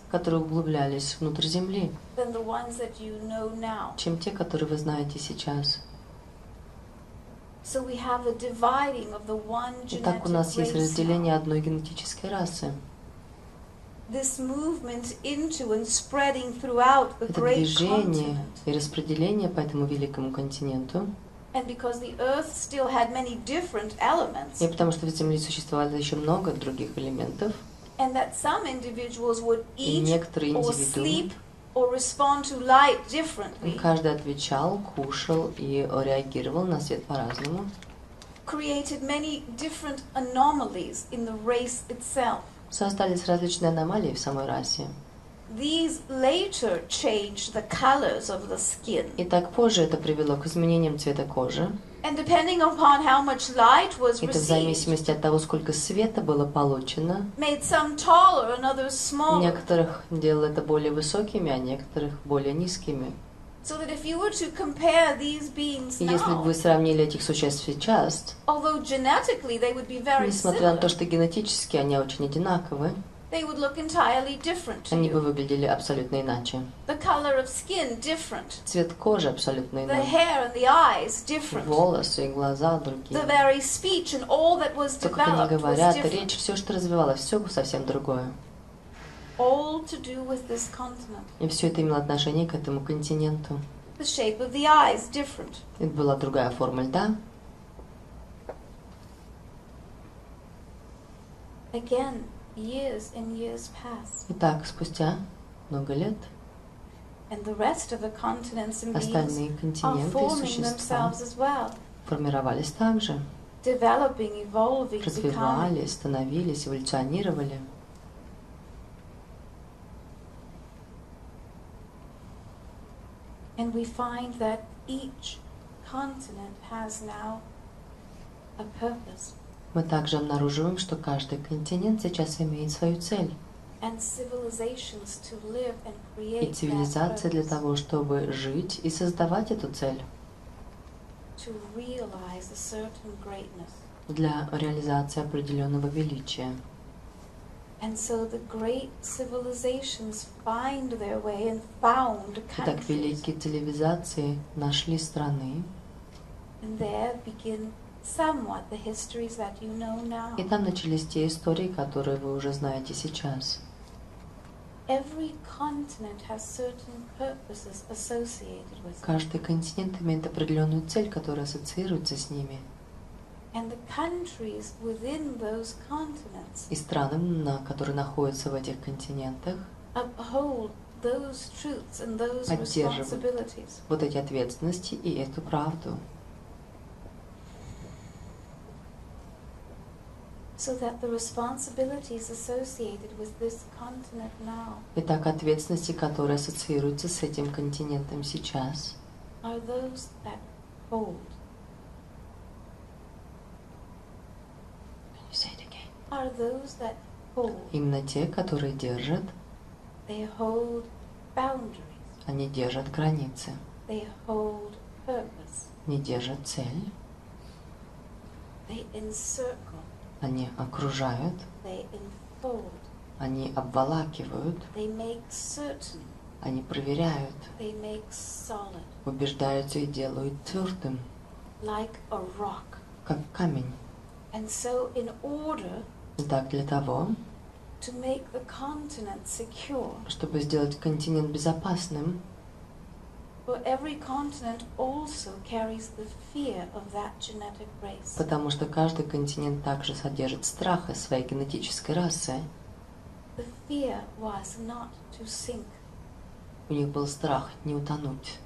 которые углублялись внутрь Земли, than the ones that you know now. чем те, которые вы знаете сейчас. So we have a dividing of the one Итак, у нас есть разделение одной генетической расы. This movement into and spreading throughout the Это great движение continent. и распределение по этому великому континенту. And because the earth still had many different elements, И потому что в Земле существовало еще много других элементов, and that some individuals would eat or sleep or respond to light differently, каждый отвечал, кушал и реагировал на свет по-разному, created many different anomalies in the race itself. создались различные аномалии в самой расе. These later changed the colors of the skin. И так позже это привело к изменениям цвета кожи. And depending upon how much light was Это в received, зависимости от того, сколько света было получено. made some taller and others smaller. Некоторых делал это более высокими, а некоторых более низкими. So that if you were to compare these beings И если бы now, вы сравнили этих существ сейчас, although genetically they would be very несмотря на то, similar, что генетически они очень одинаковы, they would look entirely different они бы выглядели абсолютно иначе. The color of skin different, Цвет кожи абсолютно the иной. hair and the eyes different, Волосы и глаза the другие. very speech and all that was То, как они говорят, речь, все, что развивалось, все совсем другое. All to do with this continent. И все это имело отношение к этому континенту. The shape of the eyes different. Это была другая форма льда. Again, years and years passed, Итак, спустя много лет and the rest of the continents and beings остальные are континенты и forming существа themselves as well, формировались также, developing, evolving, becoming. развивались, становились, эволюционировали. And we find that each continent has now a purpose. Мы также обнаруживаем, что каждый континент сейчас имеет свою цель. И цивилизация для того, чтобы жить и создавать эту цель, для реализации определенного величия. Итак, великие цивилизации нашли страны, and there begin somewhat the histories that you know now. и там начались те истории, которые вы уже знаете сейчас. Every continent has certain purposes associated with it. Каждый континент имеет определенную цель, которая ассоциируется с ними. And the countries within those continents И страны, на, которые находятся в этих континентах, uphold those truths and those Поддерживают. responsibilities. вот эти ответственности и эту правду. So that the responsibilities associated with this continent now Итак, ответственности, которые ассоциируются с этим континентом сейчас, are those that hold, are those that hold. именно те, которые держат, They hold boundaries. они держат границы, They hold purpose. они держат цель, They encircle. Они окружают, они обволакивают, они проверяют, убеждаются и делают твердым, как камень. And so, in order Итак, для того, to make the continent secure, чтобы сделать континент безопасным, потому что каждый континент также содержит страх из своей генетической расы. У них был страх не утонуть,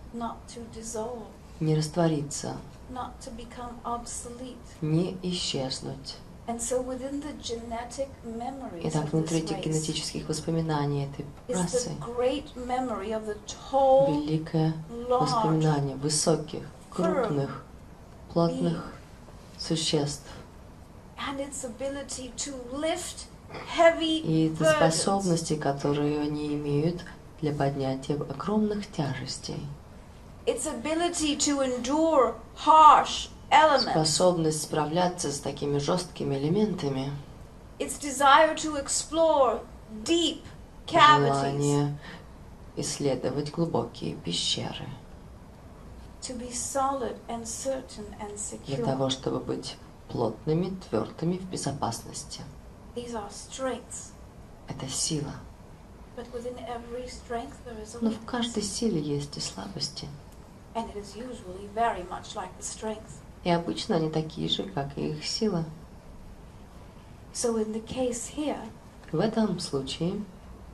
не раствориться, не исчезнуть. And so, within the genetic memories Итак, внутри этих генетических воспоминаний этой расы великое воспоминание высоких, крупных, плотных существ. И это способности, которые они имеют для поднятия огромных тяжестей. Its ability to endure harsh. Способность справляться с такими жесткими элементами. Its desire to explore deep cavities. Желание исследовать глубокие пещеры. To be solid and certain and Для того, чтобы быть плотными, твердыми в безопасности. These are strengths. Это сила. Но в каждой силе есть и слабости. And it is usually very much like the strength. И обычно они такие же, как и их сила. So in the case here, В этом случае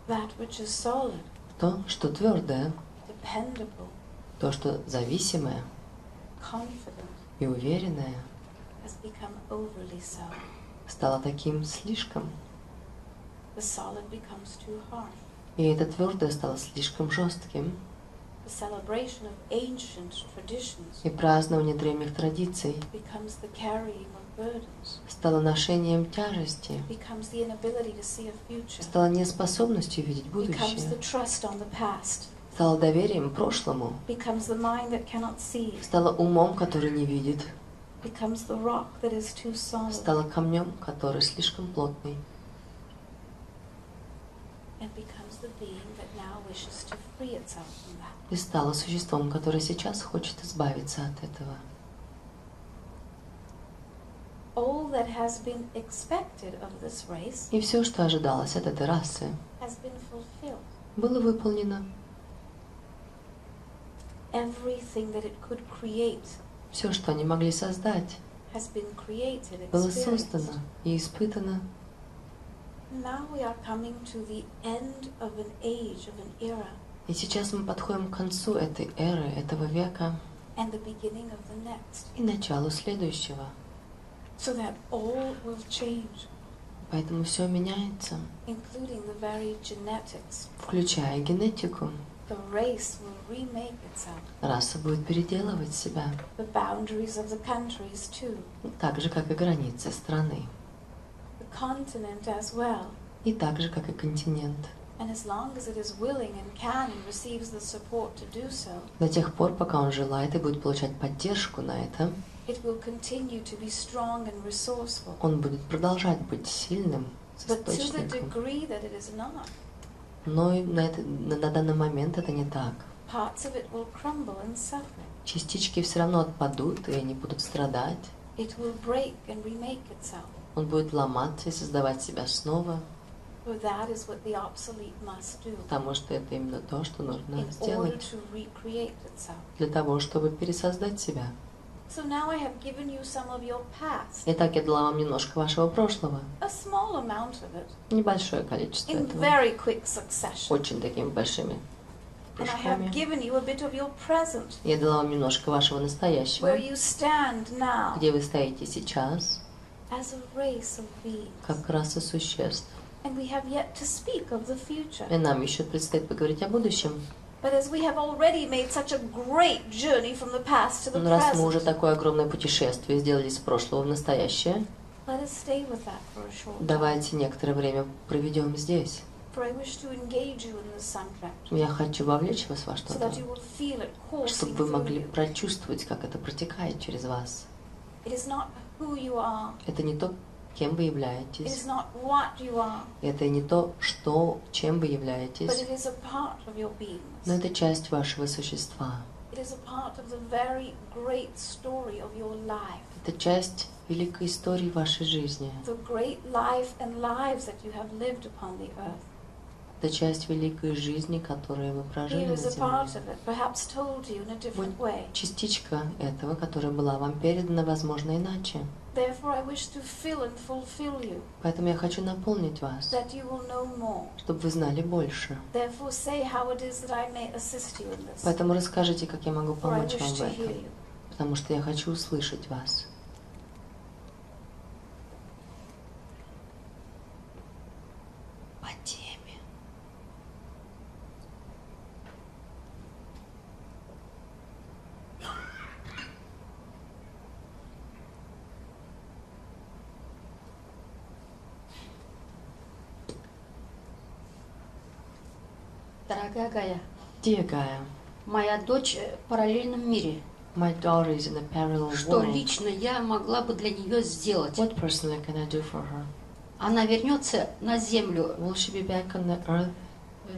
that which is solid, то, что твердое, dependable, то, что зависимое confident, и уверенное, has become overly so. стало таким слишком. The solid becomes too harsh. И это твердое стало слишком жестким. И празднование древних традиций стало ношением тяжести, стало неспособностью видеть будущее, стало доверием прошлому, стало умом, который не видит, стало камнем, который слишком плотный, and becomes the being that now wishes to free itself. И стало существом, которое сейчас хочет избавиться от этого. All that has been expected of this race И все, что ожидалось от этой расы, has been fulfilled. было выполнено. Everything that it could create Все, что они могли создать, has been created, было создано и испытано. Now we are coming to the end of an age, of an era, И сейчас мы подходим к концу этой эры, этого века and the beginning of the next, и началу следующего. so that all will change, Поэтому все меняется, including the very genetics. включая генетику. The race will remake itself. Раса будет переделывать себя, The boundaries of the countries too. так же, как и границы страны, The continent as well. и так же, как и континент. And as long as it is willing and can and receives the support to do so, До тех пор, пока он желает и будет получать поддержку на это, it will continue to be strong and resourceful. он будет продолжать быть сильным But to the degree that it is not, Но на, это- на- на данный момент это не так. parts of it will crumble and suffer. Частички все равно отпадут, и они будут страдать. It will break and remake itself. Он будет ломаться и создавать себя снова, потому что это именно то, что нужно сделать to recreate itself. для того, чтобы пересоздать себя. So now I have given you some of your past, Итак, я дала вам немножко вашего прошлого, a small amount of it, небольшое количество in этого, very quick succession. очень такими большими And I have прыжками. given you a bit of your present, Я дала вам немножко вашего настоящего, where you stand now где вы стоите сейчас, как раса существ. And we have yet to speak of the future. И нам еще предстоит поговорить о будущем. But as we have already made such a great journey from the past to the Но раз мы уже такое огромное путешествие сделали с прошлого в настоящее, let us stay with that for a short time. давайте некоторое время проведем здесь. For I wish to engage you in this subject, Я хочу вовлечь вас во so что-то, that you will feel it coursing чтобы вы through могли you. прочувствовать, как это протекает через вас. It is not who you are. Это не то, кем вы являетесь, это не то, что, чем вы являетесь, но это часть вашего существа. Это часть великой истории вашей жизни. Это часть великой жизни, которую вы прожили на земле. Частичка этого, которая была вам передана, возможно, иначе. Therefore, I wish to fill and fulfill you, Поэтому я хочу наполнить вас, that you will know more. чтобы вы знали больше. Therefore, say how it is that I may assist you in this. Поэтому расскажите, как я могу помочь вам в этом, потому что я хочу услышать вас. По теме. Дорогая Гая, Dear Gaia, моя дочь в параллельном мире. my daughter is in a parallel Что world. лично я могла бы для нее сделать? What personally can I do for her? Она вернется на землю Will she be back on the earth?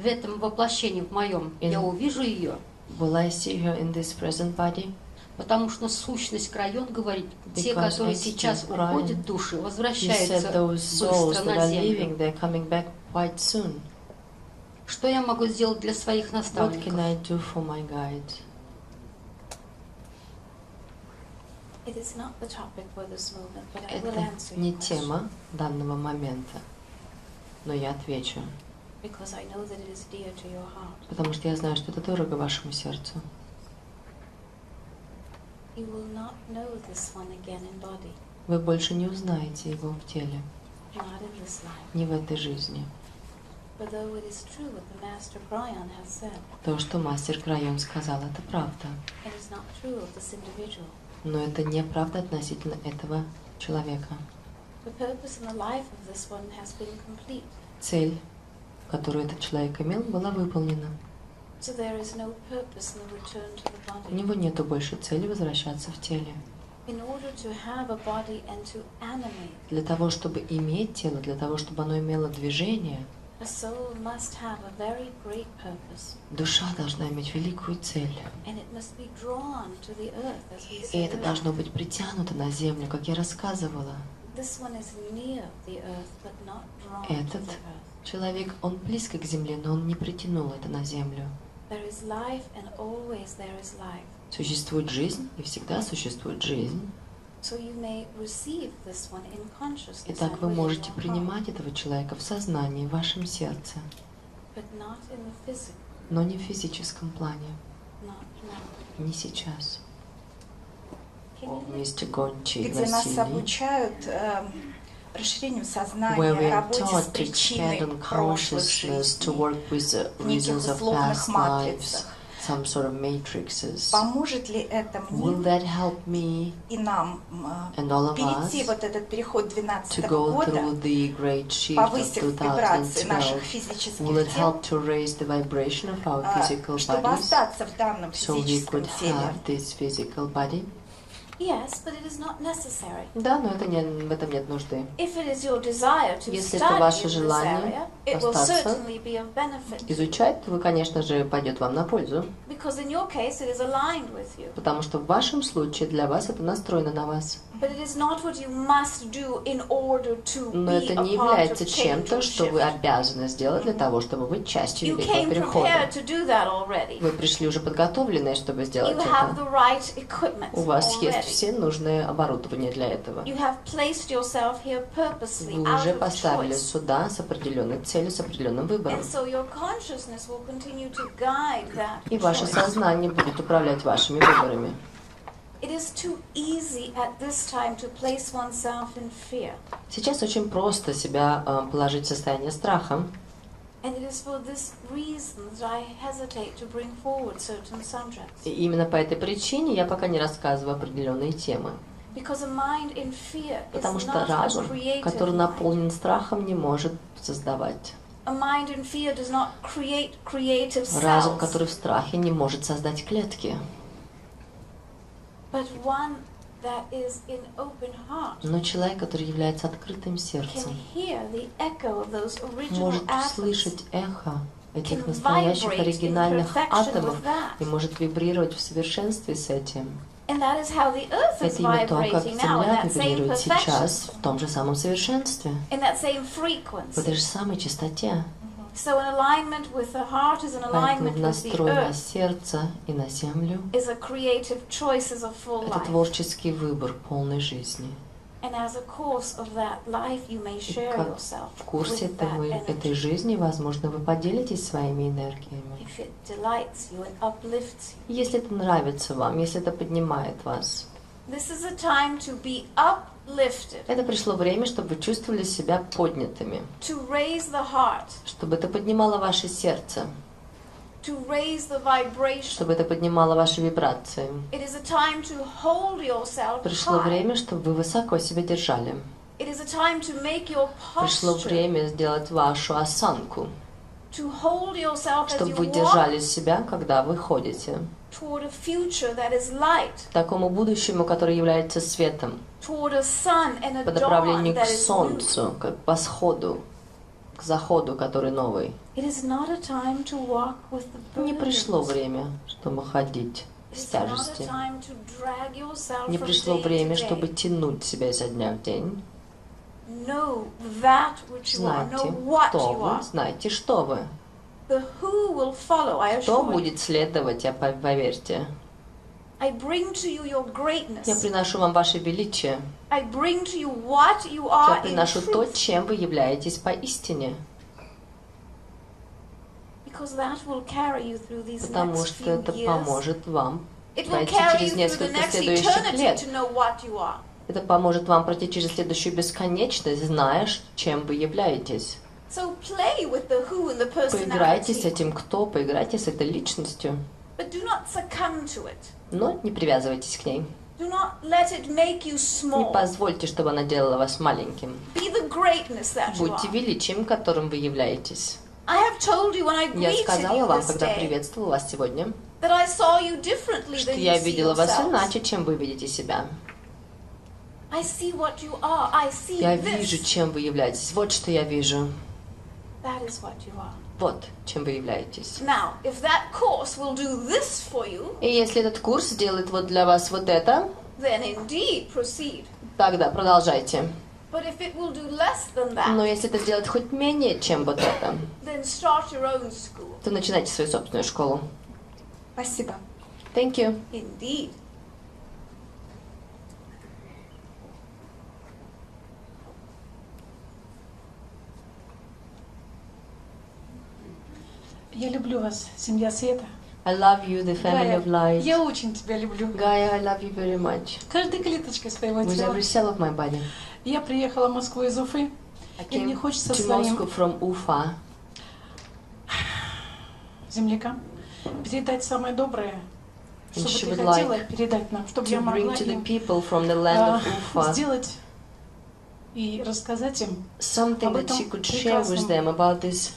в этом воплощении, в моем. In- Я увижу ее, Will I see her in this present body? потому что сущность Крайон говорит, те, Because которые it's сейчас уходят души, возвращаются быстро на землю. leaving, they're coming back quite soon. Что я могу сделать для своих What can наставников? I do for my guide? It is not the topic for this moment, but I will Это answer не your question, тема данного момента, но я отвечу, because I know that it is dear to your heart. потому что я знаю, что это дорого вашему сердцу. You will not know this one again in body, Вы больше не узнаете его в теле, not in this life. не в этой жизни. То, что мастер Крайон сказал, это правда. it is not true of this individual. Но это неправда относительно этого человека. Цель, которую этот человек имел, была выполнена. У него нету больше цели возвращаться в теле. Для того, чтобы иметь тело, для того, чтобы оно имело движение, душа должна иметь великую цель. И это должно быть притянуто на землю, как я рассказывала. Этот человек, он близко к земле, но он не притянул это на землю. Существует жизнь, и всегда существует жизнь. Итак, вы можете принимать этого человека в сознании, в вашем сердце, но не в физическом плане, не сейчас. Мистер Гончи где нас Василий. обучают эм, расширению сознания, работе с причиной прошлых жизней, неких условных матрицах. some sort of matrixes. Поможет ли это Will мне that help me и нам м, and all of перейти us вот этот переход to 12 go года, through the great shift of повысив вибрации наших 2012? физических Will it тел, help to raise the vibration of our а, physical чтобы bodies остаться в данном so we физическом could теле? have this physical body? Yes, but it is not necessary. Да, но это не, в этом нет нужды. If it is your desire to Если это ваше желание area, it will остаться, certainly be of benefit. Изучать, вы, конечно же, пойдет вам на пользу, Because in your case, it is aligned with you. потому что в вашем случае для вас это настроено на вас. But it is not what you must do in order to Но это не является чем-то, что вы обязаны сделать для того, чтобы быть частью великого перехода. Вы пришли уже подготовленные, чтобы сделать You это. right У вас есть. Все нужное оборудование для этого. Вы уже поставили сюда с определенной целью, с определенным выбором. И ваше сознание будет управлять вашими выборами. Сейчас очень просто себя э, положить в состояние страха. И именно по этой причине я пока не рассказываю определенные темы. Потому что разум, который наполнен страхом, не может создавать. Разум, который в страхе, не может создать клетки. but one that is in open heart Но человек, который является открытым сердцем, может услышать эхо этих настоящих оригинальных атомов и может вибрировать в совершенстве с этим. And that is how the earth is Это именно то, как Земля that same вибрирует сейчас в том же самом совершенстве, в frequency. этой же самой частоте. So an alignment with the heart is an Поэтому alignment with the настрой на earth, сердце и на землю is a creative choice as a full – это life. творческий выбор полной жизни. And as a course of that life, you may share как yourself В курсе with that этого, этой energy. жизни, возможно, вы поделитесь своими энергиями. If it delights you and uplifts you. Если это нравится вам, если это поднимает вас, This is a time to be это пришло время, чтобы вы чувствовали себя поднятыми, to raise the heart, чтобы это поднимало ваше сердце, to raise the vibration. чтобы это поднимало ваши вибрации. It is a time to hold yourself Пришло время, чтобы вы высоко себя держали. It is a time to make your Пришло время сделать вашу осанку, to hold yourself as чтобы вы держали себя, когда вы ходите. Toward a future that is light, такому будущему, которое является светом, toward a sun and a по направлению к солнцу, к восходу, к заходу, который новый. It is not a time to walk with the Не пришло время, чтобы ходить с yourself Не пришло время, чтобы тянуть себя изо дня в день. Знайте, кто вы, знайте, что вы. Кто будет следовать, я пов- поверьте. Я приношу вам ваше величие. Я приношу то, чем вы являетесь поистине. Потому что это поможет вам. Пройти через несколько следующих лет. Это поможет вам пройти через следующую бесконечность, знаешь, чем вы являетесь. So play with the who and the Поиграйте с этим кто, поиграйте с этой личностью. but do not succumb to it. Но не привязывайтесь к ней. Do not let it make you Не small. позвольте, чтобы она делала вас маленьким. Be the greatness that you Будьте are. величием, которым вы являетесь. I have told you when I Я greeted сказала you вам, когда приветствовала вас сегодня, that I saw you differently что than you я видела вас иначе, чем вы видите себя. I see what you are. I see Я this. вижу, чем вы являетесь. Вот что я вижу. That is what you are. Вот чем вы являетесь. Now, if that course will do this for you, И если этот курс сделает вот для вас вот это, then indeed proceed. тогда продолжайте. But if it will do less than Но that, если это сделать хоть менее, чем вот это, then start your own school. то начинайте свою собственную школу. Спасибо. Thank you. Indeed. Я люблю вас, семья света. I love you, the family Гая, of light. я очень тебя люблю. Gaia, I love you very much. Каждой клеточкой своего With тела. every cell of my body. Я приехала в Москву из Уфы, I и мне хочется to своим Moscow from Ufa землякам передать самое доброе, And что бы ты хотела like передать нам, чтобы я могла им Ufa сделать и рассказать им something об that этом she could share with them about this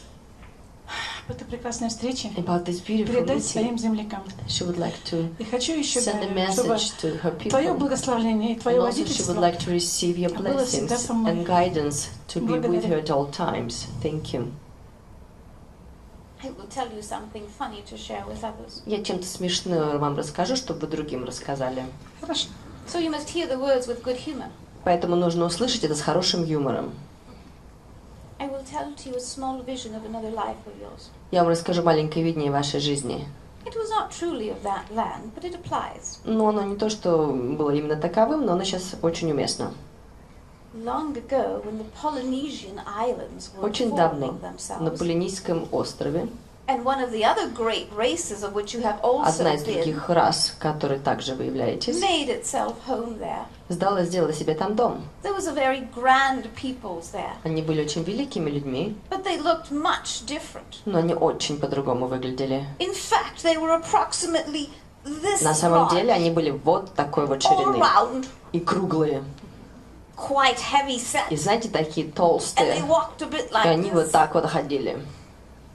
об этой прекрасной встрече, about this beautiful передать своим землякам. She would like to И хочу еще, send a Гая, чтобы message to her Твое people. благословение и Твое And also she водительство would like to receive your было всегда blessings со мной. and guidance to be with Благодарю. her at all times. Thank you. I will tell you something funny to share with others. Я чем-то смешное вам расскажу, чтобы другим рассказали. Хорошо. So you must hear the words with good humor. Поэтому нужно услышать это с хорошим юмором. Я вам расскажу маленькое видение вашей жизни. Но оно не то, что было именно таковым, но оно сейчас очень уместно. Очень давно на Полинийском острове and one of the other great races of which you have also одна из других рас, которой также вы являетесь, made itself home there. сдала, сделала себе там дом. There was a very grand peoples there, Они были очень великими людьми, but they looked much different. но они очень по-другому выглядели. In fact, they were approximately this На самом large, деле они были вот такой вот all ширины round, и круглые. quite heavy И set, знаете, такие and they толстые. walked a bit И like они вот this. так вот ходили.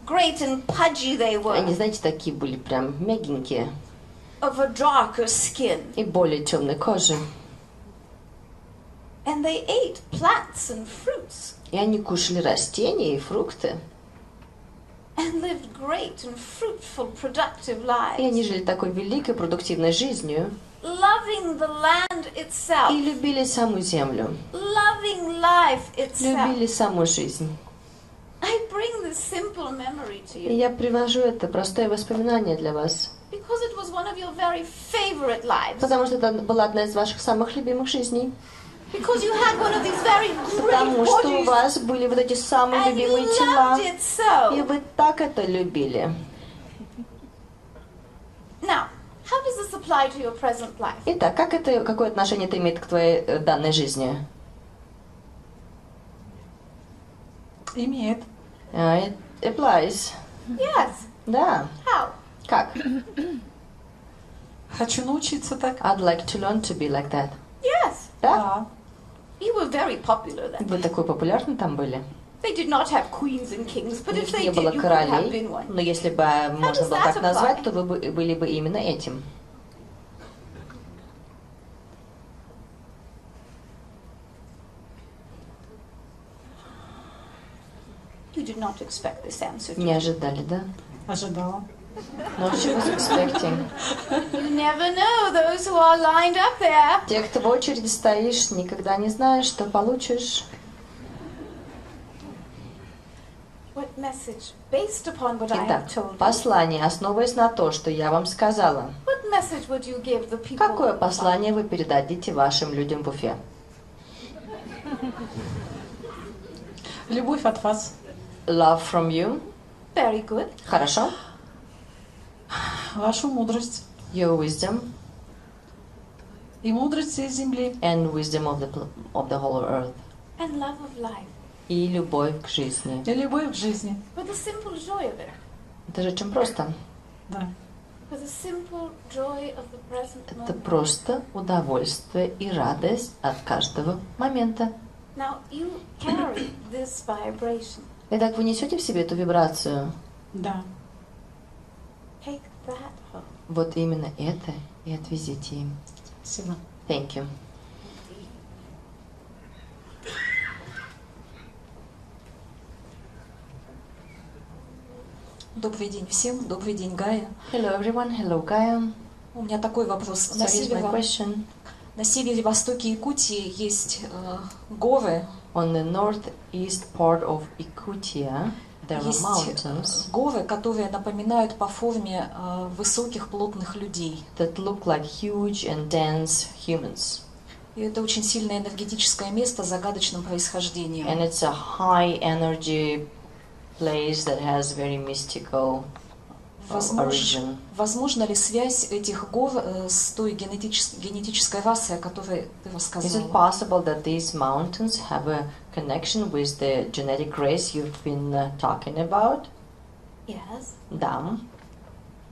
Great and pudgy they were, Они, знаете, такие были прям мягенькие of a darker skin, и более темной кожи. and they ate plants and fruits, И они кушали растения и фрукты. and lived great and fruitful, productive И они lives, жили такой великой, продуктивной жизнью. loving the land itself, И любили саму землю. loving life itself. Любили саму жизнь. I bring this simple memory to И you я привожу это простое воспоминание для вас. because it was one of your very favorite lives. Потому что это была одна из ваших самых любимых жизней. Because you had one of these very great Потому что у вас были вот эти самые and you любимые тела. loved it so. И вы так это любили. Now, how does this apply to your present life? Итак, как это, какое отношение это имеет к твоей э, данной жизни? Имеет. Uh, it applies. Yes. Да. How? Как? Хочу научиться так. I'd like to learn to be like that. Yes. Да? You were very popular then. Вы такой популярный там были? They did not have queens and kings, but if they did, you could have been one. но если бы э, можно было так назвать, то вы бы- были бы именно этим. You did not expect this answer. Не ожидали, да? Ожидала. No, she was expecting. You never know those who are lined up there. Те, кто в очереди стоишь, никогда не знаешь, что получишь. What message, based upon what I Итак, have told you, послание, основываясь на то, что я вам сказала. what message would you give the people? Какое послание вы передадите вашим людям в Уфе? Любовь от вас. Love from you. Very good. Хорошо. Вашу мудрость. Your wisdom И мудрость всей земли. and wisdom of the, pl- of the whole earth. And love of life. И любовь к жизни. И любовь к жизни. With the simple joy of it. Это же очень просто. Да. With the simple joy of the present Это moment. просто удовольствие и радость от каждого момента. Now you carry this vibration. Итак, вы несете в себе эту вибрацию. Да. Take that. Вот именно это и отвезите им. Спасибо. Thank you. Добрый день всем, добрый день, Гая. Hello everyone, hello Gaia. У меня такой вопрос. На, question. на севере-востоке Якутии есть э, горы, On the northeast part of Yakutia, there are есть э, mountains горы, которые напоминают по форме э, высоких плотных людей. that look like huge and dense humans. И это очень сильное энергетическое место с загадочным происхождением. And it's a high energy place that has very mystical Возможно, возможно ли связь этих гор э, с той генетичес- генетической расой, о которой ты Is it рассказала? possible that these mountains have a connection with the genetic race you've been uh, talking about? Yes. Да.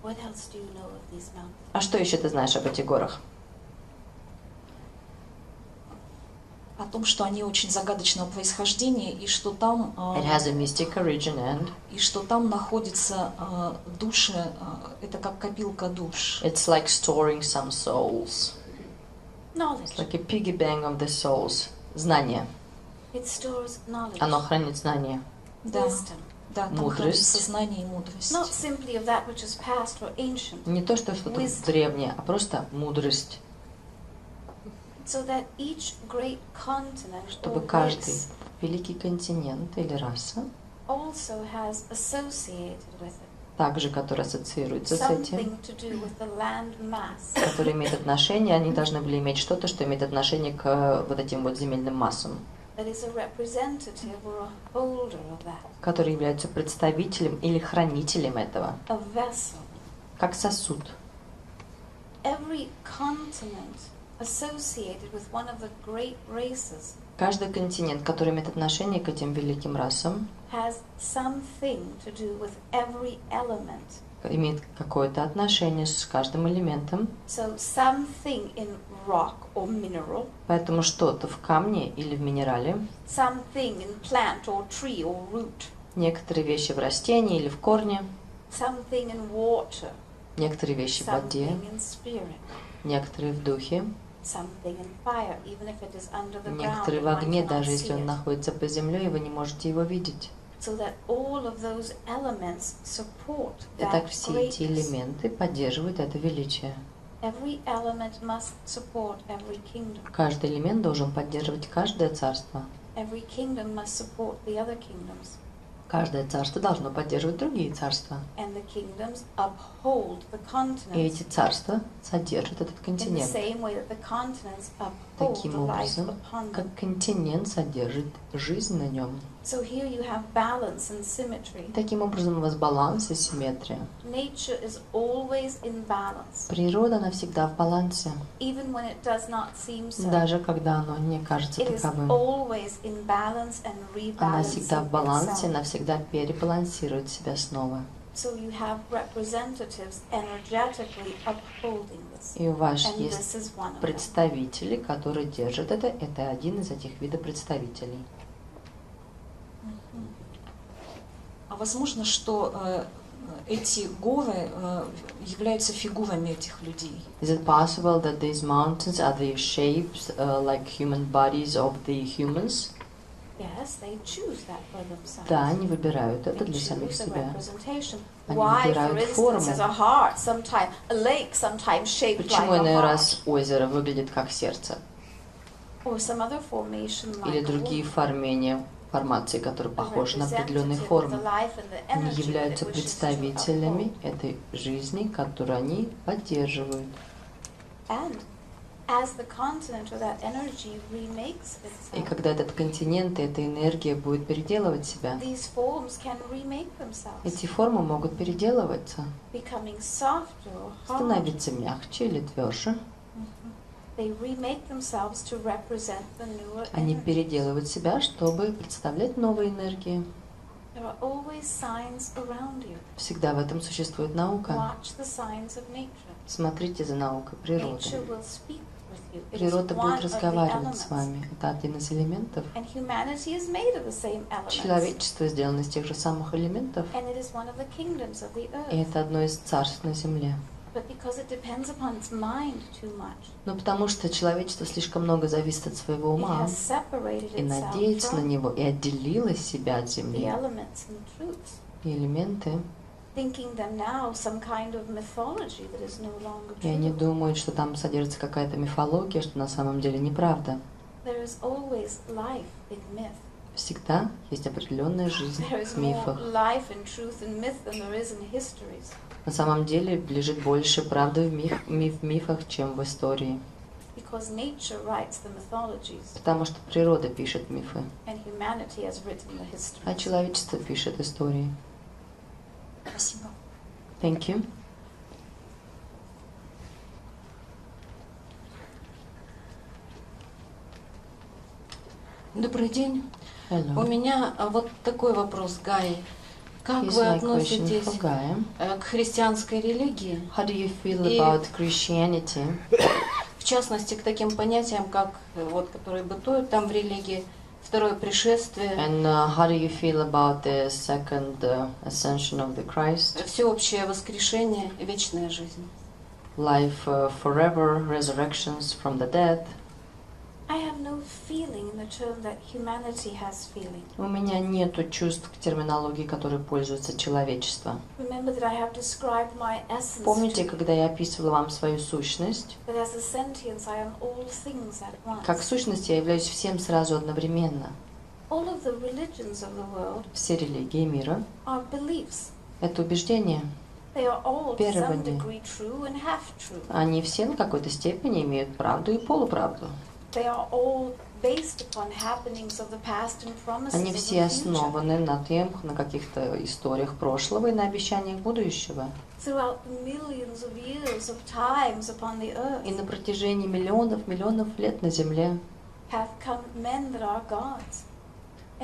What else do you know of these mountains? А что еще ты знаешь об этих горах? О том, что они очень загадочного происхождения и что там э, It has a mystic origin and и что там находятся э, души, э, это как копилка душ. it's like storing some souls. Knowledge. It's like a piggy bank of the souls. Знание. It stores knowledge. Оно хранит знание. Да, Wisdom. да, там Мудрость. хранится знание и мудрость. Not simply of that which is past or ancient, Не то, что что-то древнее, а просто мудрость. so that each great continent or Чтобы каждый великий континент или раса, also has associated with it. также который ассоциируется с этим, который имеет отношение, они должны были иметь что-то, что имеет отношение к э, вот этим вот земельным массам, которые являются представителем или хранителем этого, как сосуд. Every continent Каждый континент, который имеет отношение к этим великим расам, имеет какое-то отношение с каждым элементом, So something in rock or mineral, поэтому что-то в камне или в минерале, something in plant or tree or root, некоторые вещи в растении или в корне, something in water, некоторые вещи в воде, something in spirit, некоторые в духе, некоторые в огне, даже если он находится под землей, вы не можете его видеть. Итак, все эти элементы поддерживают это величие. Каждый элемент должен поддерживать каждое царство. Every kingdom must support the other kingdoms. Каждое царство должно поддерживать другие царства. And the kingdoms uphold the И эти царства содержат этот континент. Таким образом, как континент содержит жизнь на нем. So here you have balance and symmetry. Таким образом, у вас баланс и симметрия. Nature is always in balance, Природа, она всегда в балансе, even when it does not seem so. даже когда оно не кажется It is таковым. always in balance and Она всегда в балансе, itself. она всегда перебалансирует себя снова. So you have representatives energetically upholding. И у вас And есть представители, которые держат это. Это один из этих видов представителей. А возможно, что э, эти горы э, являются фигурами этих людей. Is it possible that these mountains are the shapes uh, like human bodies of the humans? Да, они выбирают They это для самих себя. Они выбирают форму. shaped Почему иной раз озеро выглядит как сердце? Или другие формения, формации, которые похожи на определенные формы? Они являются представителями этой жизни, которую они поддерживают. И когда этот континент и эта энергия будет переделывать себя, these forms can remake themselves, эти формы могут переделываться, becoming softer or harder. становиться мягче или тверже. They remake themselves to represent the newer Они переделывают себя, чтобы представлять новые энергии. There are always signs around you. Всегда в этом существует наука. Watch the signs of nature. Смотрите за наукой природы. Природа будет разговаривать с вами. Это один из элементов. Человечество сделано из тех же самых элементов. И это одно из царств на Земле. Но потому что человечество слишком много зависит от своего ума и надеется на него и отделило себя от Земли. И элементы, thinking them now some kind of mythology that is no longer и они думают, что там содержится какая-то мифология, что на самом деле неправда. Всегда есть определенная жизнь There is в мифах. На самом деле лежит больше правды в, миф, миф- мифах, чем в истории. Потому что природа пишет мифы, а человечество пишет истории. Спасибо. Thank you. Добрый день. У Hello. меня а, вот такой вопрос, Гай. Как Here's вы относитесь э, к христианской религии? How do you feel И- about Christianity? В частности, к таким понятиям, как э, вот, которые бытуют там в религии, второе пришествие, And uh, how do you feel about the second uh, ascension of the Christ? всеобщее воскрешение, вечная жизнь. Life uh, forever, resurrections from the dead. I have no feeling in the term that humanity has feeling. У меня нету чувств к терминологии, которой пользуется человечество. Remember that I have described my essence Помните, когда я описывала вам свою сущность? that as a sentience I am all things at once. Как сущность я являюсь всем сразу одновременно. All of the religions of the world Все религии мира are beliefs. — это убеждения. They are all to some degree true and half true. Они все на какой-то степени имеют правду и полуправду. Они все основаны на тем, на каких-то историях прошлого и на обещаниях будущего. И на протяжении миллионов, миллионов лет на Земле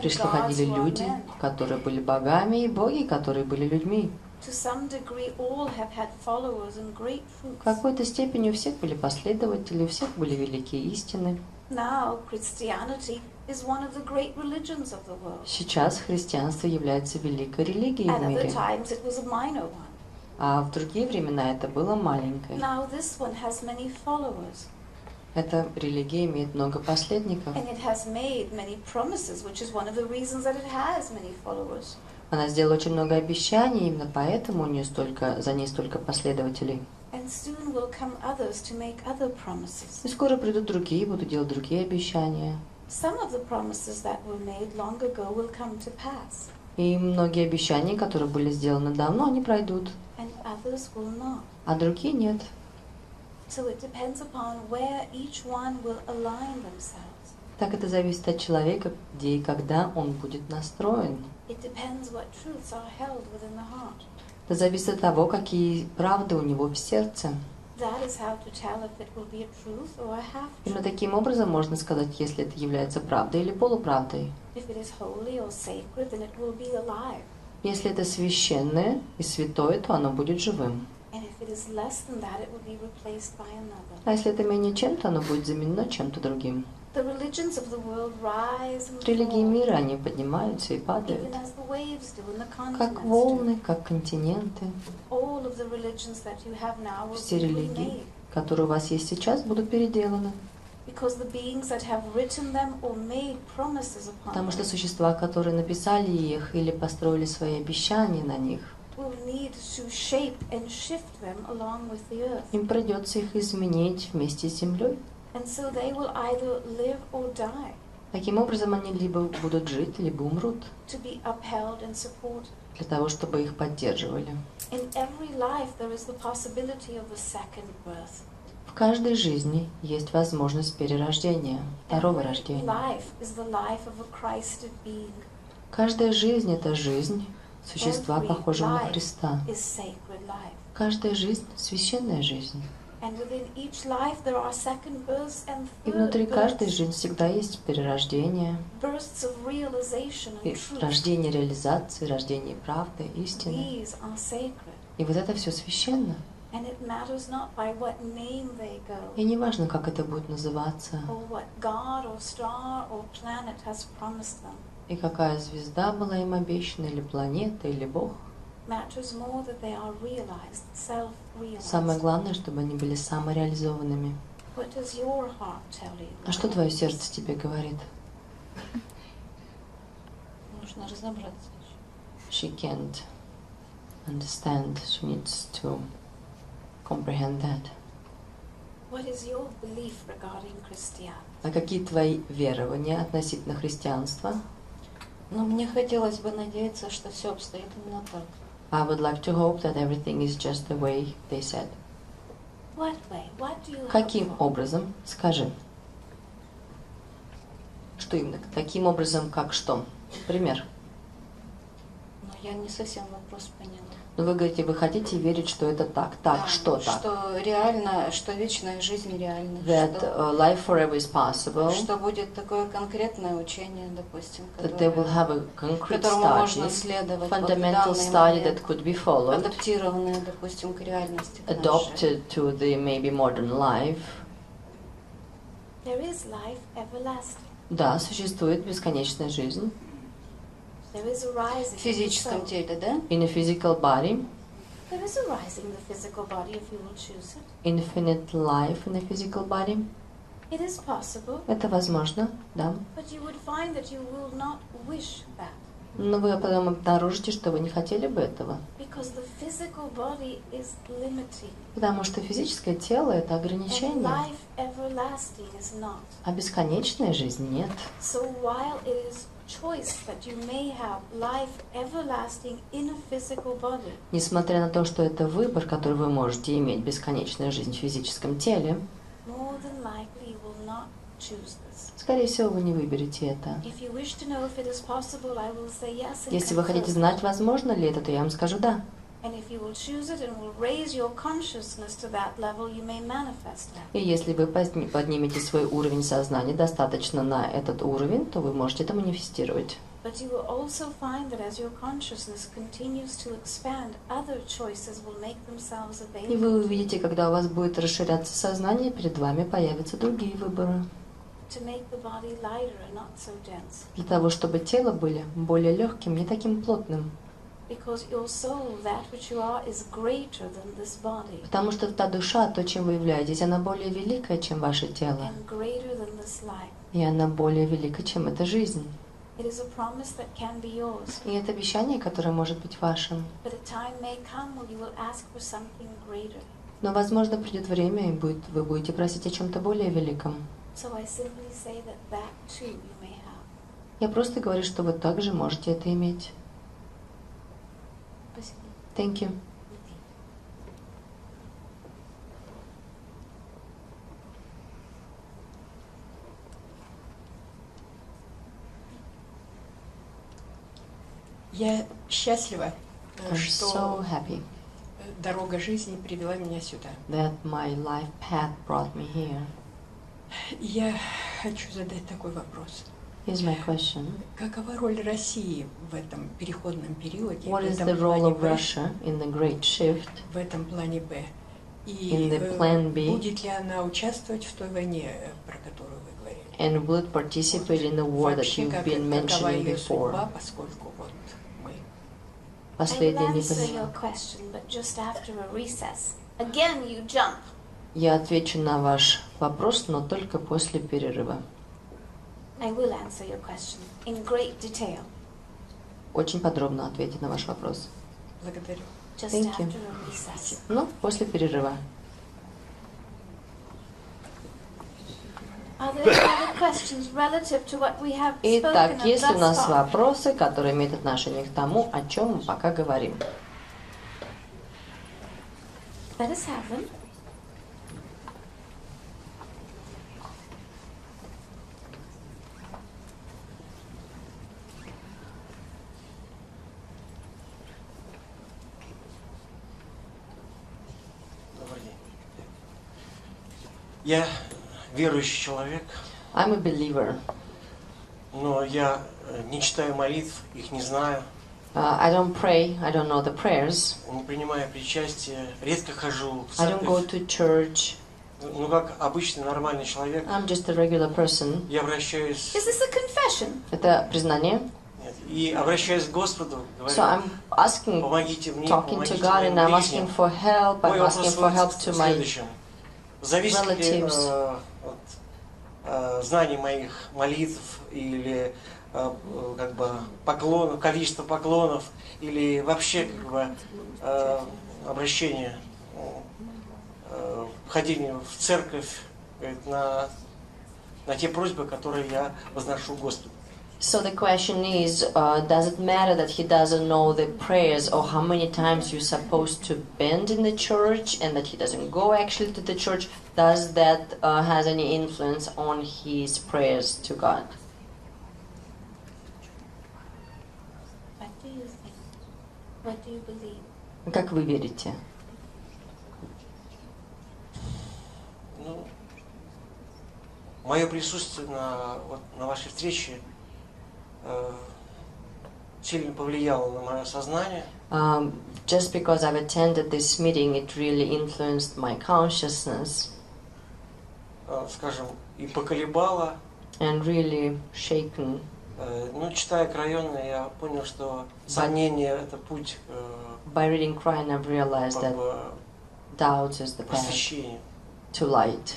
пришли ходили люди, которые были богами, и боги, которые были людьми. To some degree, all have had followers and great В fruits. какой-то степени у всех были последователи, у всех были великие истины. Now, Christianity is one of the great religions of the world. Сейчас христианство является великой религией в мире, а в другие времена это было маленькое. Эта религия имеет много последников. Она сделала очень много обещаний, именно поэтому у нее столько, за ней столько последователей. И скоро придут другие, будут делать другие обещания. Some of the promises that were made long ago will come to pass, И многие обещания, которые были сделаны давно, они пройдут, and others will not. а другие нет. So it depends upon where each one will align themselves. Так это зависит от человека, где и когда он будет настроен. Это зависит от того, какие правды у него в сердце. Именно таким образом можно сказать, если это является правдой или полуправдой. Если это священное и святое, то оно будет живым. А если это менее чем, то оно будет заменено чем-то другим. Религии мира, они поднимаются и падают. Как волны, как континенты. All of the religions that you have now will Все религии, которые у вас есть сейчас, будут переделаны. Because the beings that have written them or made promises upon Потому что существа, которые написали их или построили свои обещания на них, им придется их изменить вместе с землей. And so they will either live or die Таким образом, они либо будут жить, либо умрут, to be upheld and supported. для того, чтобы их поддерживали. In every life, there is the possibility of a second birth. В каждой жизни есть возможность перерождения, второго рождения. life is the life of a Christed being, Каждая жизнь — это жизнь существа, похожего на Христа. Каждая жизнь — священная жизнь. И внутри каждой жизни всегда есть перерождение, рождение реализации, рождение правды, истины. И вот это все священно. И не важно, как это будет называться, и какая звезда была им обещана, или планета, или Бог. Самое главное, чтобы они были самореализованными. А что твое сердце тебе говорит? Нужно разобраться. She can't understand. She needs to comprehend that. What is your belief regarding Christianity? А какие твои верования относительно христианства? Но мне хотелось бы надеяться, что все обстоит именно так. I would like to hope that everything is just the way they said. What way? What do you Каким образом? Скажи. Что именно? Таким образом, как что? Пример. Но Я не совсем вопрос поняла. Но вы говорите, вы хотите верить, что это так. Так, Да, что так? Что реально, что вечная жизнь реальна. That что, uh, life forever is possible. что будет такое конкретное учение, допустим, That they will которое, have a concrete которому можно study, следовать вот в fundamental study момент, that could be followed, адаптированное, допустим, к реальности. к нашей. adopted to the maybe modern life. There is life everlasting. Да, существует бесконечная жизнь There is a rising. В the физическом теле, да? in a physical body, There is a rising in the physical body if you will choose it. infinite life in a physical body. It is possible, Это возможно, да. but you would find that you will not wish that Но вы потом обнаружите, что вы не хотели бы этого. because the physical body is limiting Потому что физическое тело – это and ограничение, life everlasting is not. а бесконечная жизнь нет. So while it is choice that you may have life everlasting in a physical body, Несмотря на то, что это выбор, который вы можете иметь, бесконечная жизнь в физическом теле, more than likely you will not choose this. скорее всего, вы не выберете это. Если вы хотите знать, возможно ли это, то я вам скажу «да». И если вы поднимете свой уровень сознания достаточно на этот уровень, то вы можете это манифестировать. But you will also find that as your consciousness continues to expand, other choices will make themselves И available. вы увидите, когда у вас будет расширяться сознание, перед вами появятся другие выборы. To make the body lighter and not so dense. Для того, чтобы тело были более легким, не таким плотным. Потому что та душа, то, чем вы являетесь, она более великая, чем ваше тело. И она более велика, чем эта жизнь. И это обещание, которое может быть вашим. Но, возможно, придет время, и будет, вы будете просить о чем-то более великом. Я просто говорю, что вы также можете это иметь. Thank you. Я счастлива, э, I'm что so happy э, дорога жизни привела меня сюда. that my life path brought me here. Я хочу задать такой вопрос. Here's my question. Какова роль России в этом переходном периоде, What is the role of Russia in the great shift? в этом плане Б? In И the э, plan B? будет ли она участвовать в той войне, э, про которую вы говорили? And will it participate in the war that you've been mentioning before? судьба, поскольку вот мы Последнее не answer поняла. your question, but just after a recess. Again, you jump. Я отвечу на ваш вопрос, но только после перерыва. I will answer your question in great detail, Очень подробно ответить на ваш вопрос. благодарю. just Thank after you. recess. Ну, после перерыва. Are there any other questions relative to what we have Итак, of есть у thus нас far? вопросы, которые имеют отношение к тому, о чем мы пока говорим. Let us have them. Я верующий человек, I'm a believer. но я э, не читаю молитв, их не знаю, Uh, I don't pray, I don't know the prayers. не принимаю причастие, редко хожу в I don't go церковь. to church. Ну, как обычный нормальный человек, I'm just a regular person. я обращаюсь Is this a confession? Это признание. нет, и обращаюсь к Господу, говорю, So I'm asking, помогите мне, talking to помогите God, and I'm asking for help. Мой I'm asking for help to my. Зависит ли э, от э, знаний моих молитв или э, э, как бы поклонов, количество поклонов или вообще как бы э, обращение, э, вхождение в церковь на, на те просьбы, которые я возношу Господу. So the question is, uh, does it matter that he doesn't know the prayers or how many times you're supposed to bend in the church and that he doesn't go actually to the church? Does that uh, has any influence on his prayers to God? What do you think? What do you believe? Как вы верите? Ну, мое присутствие на, вот, на вашей встрече э, сильно повлияло на мое сознание. Um, just because I've attended this meeting, it really influenced my consciousness э, скажем, и поколебало. and really shaken. Э, ну, читая Крайона, я понял, что сомнение – это путь э, By reading Quran, I've realized как that бы, doubt is the path просвещения. to light.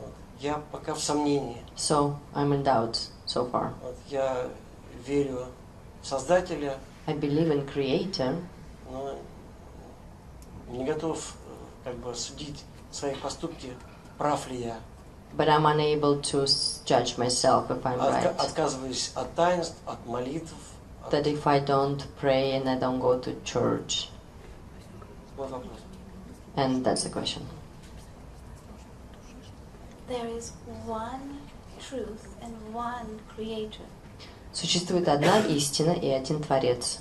Вот. Я пока в сомнении. So I'm in doubt so far. Вот. Я верю в Создателя, I believe in Creator, но не готов э, как бы судить свои поступки, прав ли я. but I'm unable to s- judge myself if I'm Отка- right. отказываюсь от таинств, от молитв. от- That if I don't pray and I don't go to church, Вот вопрос. and that's the question. There is one truth and one creator, Существует одна истина и один Творец.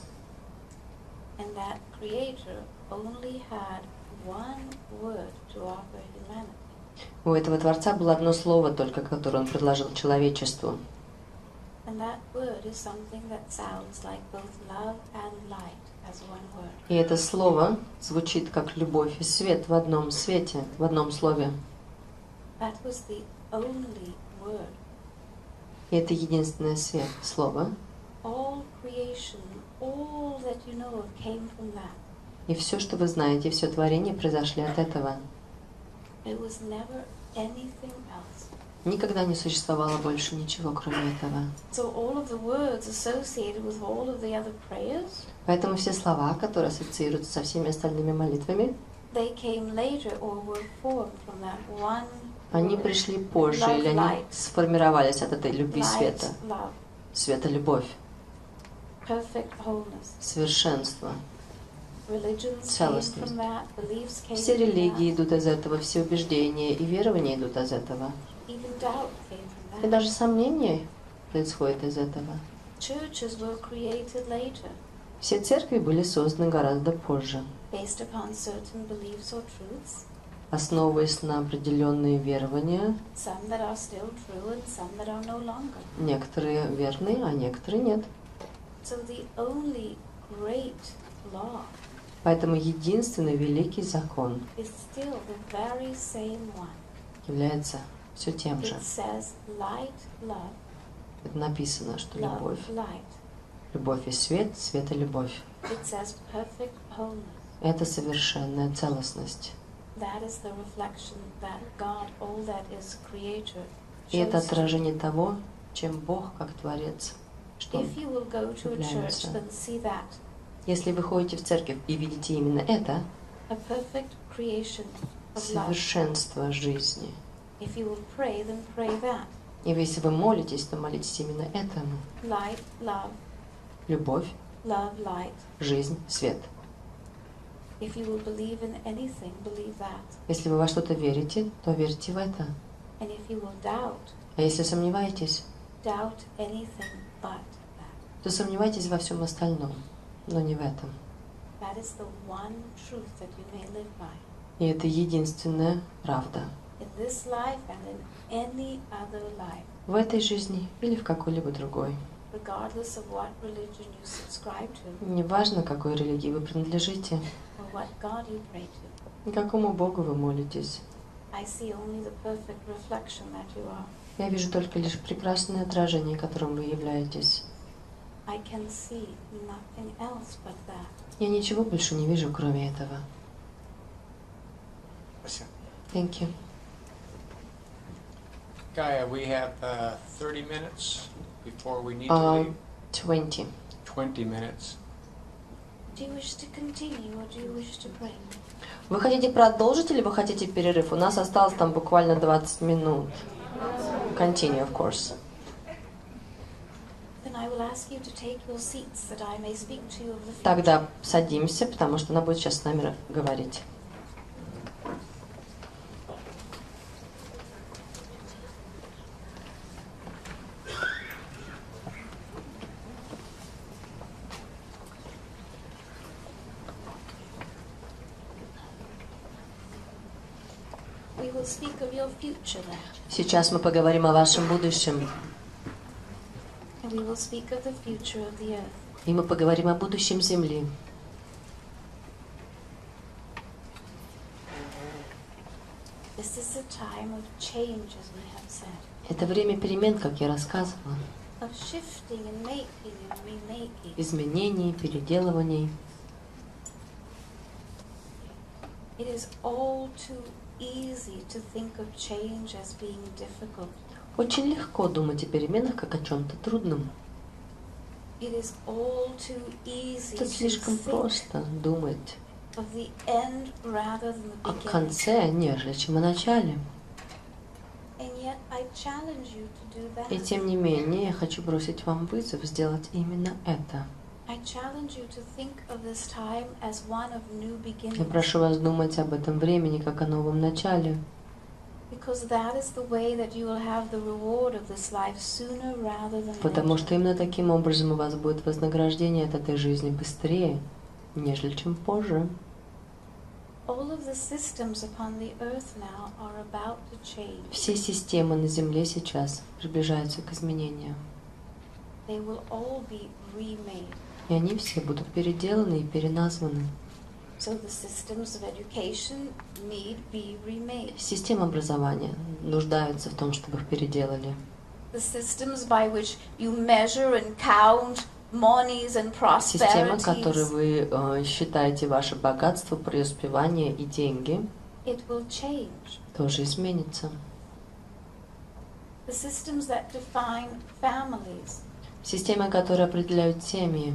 У этого Творца было одно слово только, которое он предложил человечеству. И это слово звучит как любовь и свет в одном свете, в одном слове. That was the only word. И это единственное свет, слово. All creation, all that you know of came from that. И все, что вы знаете, все творение произошли от этого. It was never anything else. Никогда не существовало больше ничего, кроме этого. So all of the words associated with all of the other prayers, Поэтому все слова, которые ассоциируются со всеми остальными молитвами, they came later or were formed from that one они пришли позже, или они сформировались от этой любви света. Света – любовь, совершенство. Целостность. Все религии идут из этого, все убеждения и верования идут из этого. И даже сомнения происходят из этого. Все церкви были созданы гораздо позже, основываясь на определенные верования. some that are still true and some that are no longer. Некоторые верны, а некоторые нет. So the only great law Поэтому единственный великий закон is still the very same one. является все тем же. It says light, love, Это написано, что love, любовь, light. любовь и свет, свет и любовь. It says perfect wholeness. Это совершенная целостность. И это отражение того, чем Бог как Творец. Что Он. Является. Если вы ходите в церковь и видите именно это, совершенство жизни. И если вы молитесь, то молитесь именно этому. light, love, Любовь, love, light. жизнь, свет. If you will believe in anything, believe that. Если вы во что-то верите, то верьте в это. And if you will doubt, А если сомневаетесь, doubt anything but that. то сомневайтесь во всем остальном, но не в этом. That is the one truth that you may live by И это единственная правда. in this life and in any other life, В этой жизни или в какой-либо другой. regardless of what religion you subscribe to Неважно, какой религии вы принадлежите, what God you pray to. и какому Богу вы молитесь. I see only the perfect reflection that you are. Я вижу только лишь прекрасное отражение, которым вы являетесь. I can see nothing else but that. Я ничего больше не вижу, кроме этого. Спасибо. Thank you. Gaia, we have uh, 30 minutes before we need to Um, leave. 20. 20 minutes. Вы хотите продолжить или вы хотите перерыв? У нас осталось там буквально 20 минут. Continue, of course. Тогда садимся, потому что она будет сейчас с нами говорить. will speak of your future there. Сейчас мы поговорим о вашем будущем. И мы поговорим о будущем Земли. Это время перемен, как я рассказывала. Изменений, переделываний. It is all too Очень легко думать о переменах как о чем-то трудном. Это слишком просто думать о конце, нежели чем о начале. И тем не менее, я хочу бросить вам вызов сделать именно это. Я прошу вас думать об этом времени как о новом начале, потому что именно таким образом у вас будет вознаграждение от этой жизни быстрее, нежели чем позже. Все системы на Земле сейчас приближаются к изменениям, They will all be remade. И они все будут переделаны и переназваны. So the systems of education need be remade. Системы образования нуждаются в том, чтобы их переделали. The systems by which you measure and count monies and Система, которой prosperities, вы э, считаете ваше богатство, преуспевание и деньги, it will change. тоже изменится. The systems that define families, Системы, которые определяют семьи,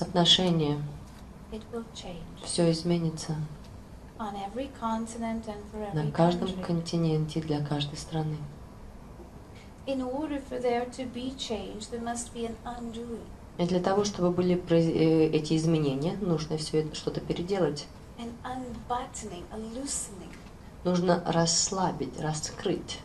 отношения, it will change все изменится on every continent and for every на каждом континенте для каждой страны. И для того, чтобы были э, эти изменения, нужно все это что-то переделать. Нужно расслабить, раскрыть.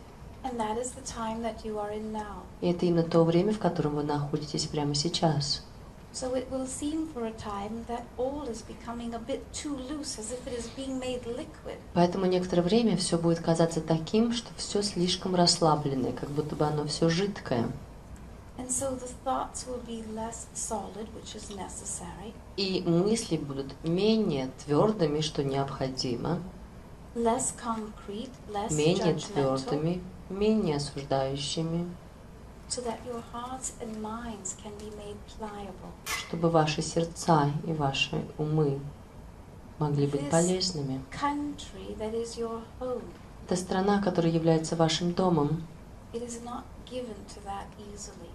И это именно то время, в котором вы находитесь прямо сейчас. So it will seem for a time that all is becoming a bit too loose, as if it is being made liquid. Поэтому некоторое время все будет казаться таким, что все слишком расслабленное, как будто бы оно все жидкое. And so the thoughts will be less solid, which is necessary, И мысли будут менее твердыми, что необходимо, less concrete, less менее твердыми, менее осуждающими, so that your hearts and minds can be made pliable. чтобы ваши сердца и ваши умы могли быть полезными. Country that is your home, Это страна, которая является вашим домом, it is not given to that easily.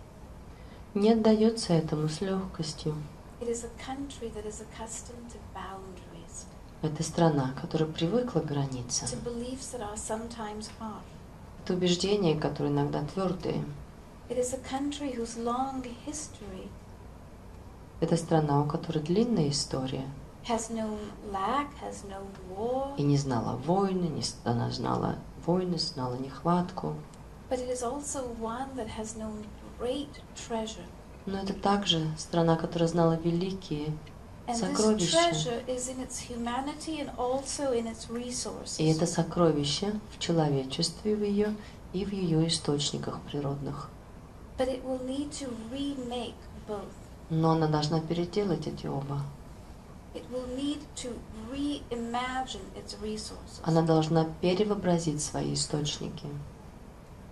не отдается этому с легкостью. It is a country that is accustomed to boundaries, Это страна, которая привыкла к границам. to beliefs that are sometimes harsh. Это убеждения, которые иногда твердые. It is a country whose long history Это страна, у которой длинная история. has known lack, has known war, И не знала войны, не она знала войны, знала нехватку. but it is also one that has known great treasure. Но это также страна, которая знала великие And this Сокровище. treasure is in its humanity and also in its resources. И это сокровище в человечестве в ее и в ее источниках природных. But it will need to remake both. Но она должна переделать эти оба. It will need to reimagine its resources. Она должна перевообразить свои источники.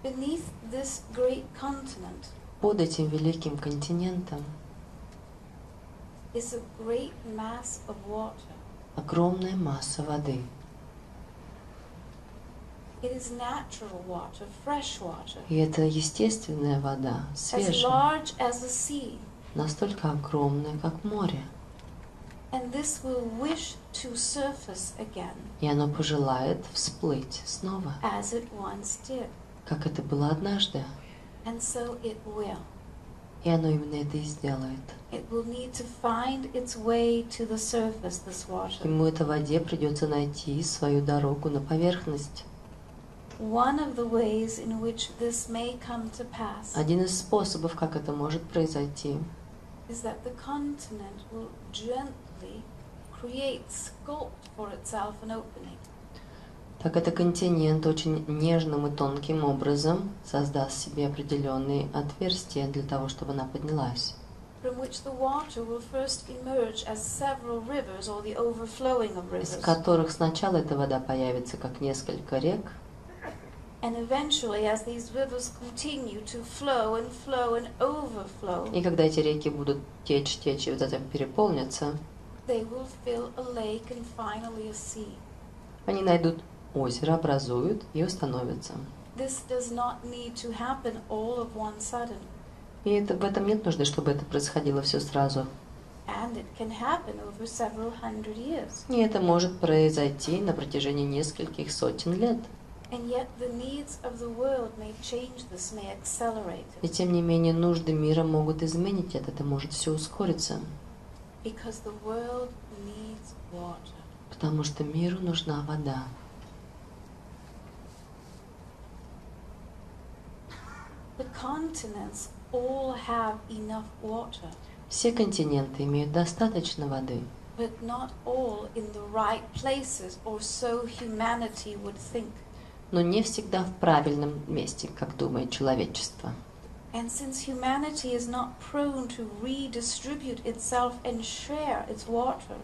Beneath this great continent Под этим великим континентом is a great mass of water. огромная масса воды. It is natural water, fresh water, И это естественная вода, as свежая, large as the sea. настолько огромная, как море. And this will wish to surface again, И оно пожелает всплыть снова, as it once did. как это было однажды. And so it will. И оно именно это и сделает. It will need to find its way to the surface, this water. Ему этой воде придется найти свою дорогу на поверхность. Один из способов, как это может произойти, is that the continent will gently create, sculpt for itself an opening. так это континент очень нежным и тонким образом создаст себе определенные отверстия для того, чтобы она поднялась, из которых сначала эта вода появится как несколько рек, и когда эти реки будут течь, течь и вот это переполнятся, they will fill a lake and finally a sea. они найдут озеро, образуют и установятся. И это, в этом нет нужды, чтобы это происходило все сразу. И это может произойти на протяжении нескольких сотен лет. And yet the needs of the world may change this, may accelerate И тем не менее нужды мира могут изменить это, это может все ускориться. because the world needs water. Потому что миру нужна вода. Все континенты имеют достаточно воды, but not all in the right places, or so humanity would think. Но не всегда в правильном месте, как думает человечество. And since humanity is not prone to redistribute itself and share its water,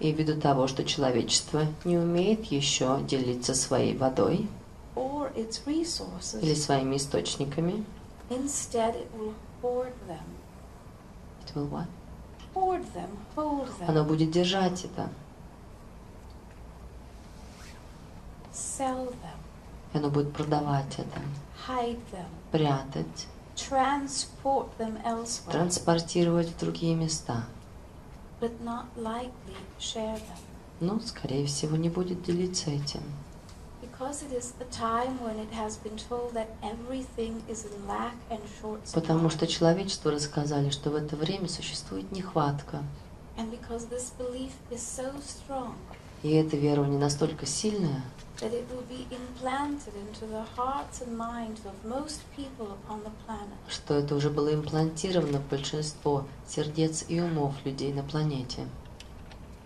И ввиду того, что человечество не умеет еще делиться своей водой or its или resources, своими источниками, instead it will hoard them, it will what? hoard them, hold оно them, будет держать это, sell them, и оно будет продавать это, hide them, прятать, transport them elsewhere, транспортировать в другие места. but not likely share them. Но, скорее всего, не будет делиться этим. Потому что человечеству рассказали, что в это время существует нехватка. И это верование настолько сильное, that it will be implanted into the hearts and minds of most people upon the planet. что это уже было имплантировано в большинство сердец и умов людей на планете.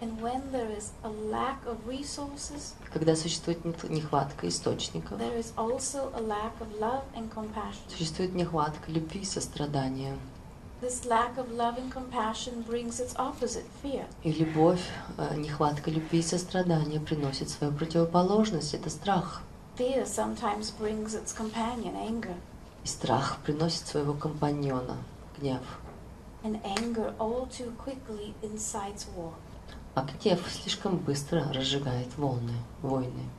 And when there is a lack of resources, Когда существует нехватка источников, there is also a lack of love and compassion. существует нехватка любви и сострадания. This lack of love and compassion brings its opposite, fear. И любовь, э, нехватка любви и сострадания приносит свою противоположность, это страх. Fear sometimes brings its companion, anger. И страх приносит своего компаньона, гнев. And anger all too quickly incites war. А гнев слишком быстро разжигает волны, войны.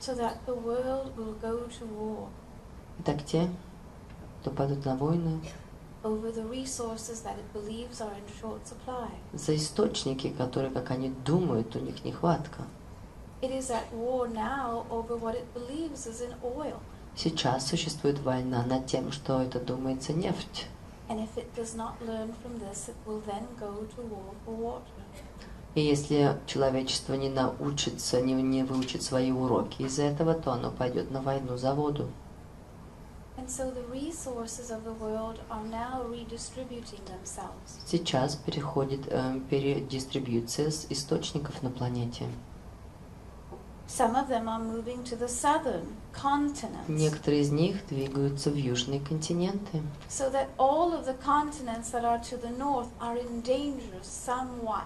So that the world will go to war Итак, те, кто пойдут на войны, over the resources that it believes are in short supply. за источники, которые, как они думают, у них нехватка. It is at war now over what it believes is in oil. Сейчас существует война над тем, что это думается нефть. And if it does not learn from this, it will then go to war for water. И если человечество не научится, не, не выучит свои уроки из этого, то оно пойдет на войну за воду. Сейчас переходит э, передистрибьюция с источников на планете. Some of them are moving to the southern continents, Некоторые из них двигаются в южные континенты, so that all of the continents that are to the north are in danger somewhat.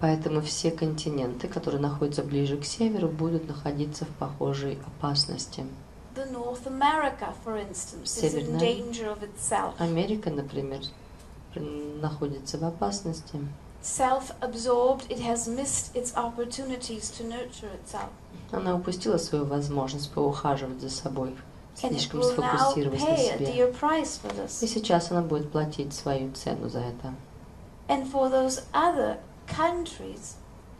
поэтому все континенты, которые находятся ближе к северу, будут находиться в похожей опасности. The North America, for instance, is in Северная. danger of itself. Америка, например, при- находится в опасности. Self-absorbed, it has missed its opportunities to nurture itself. Она упустила свою возможность поухаживать за собой, And it слишком will now сфокусировалась на pay a себе. dear price for И this. сейчас она будет платить свою цену за это. And for those other countries,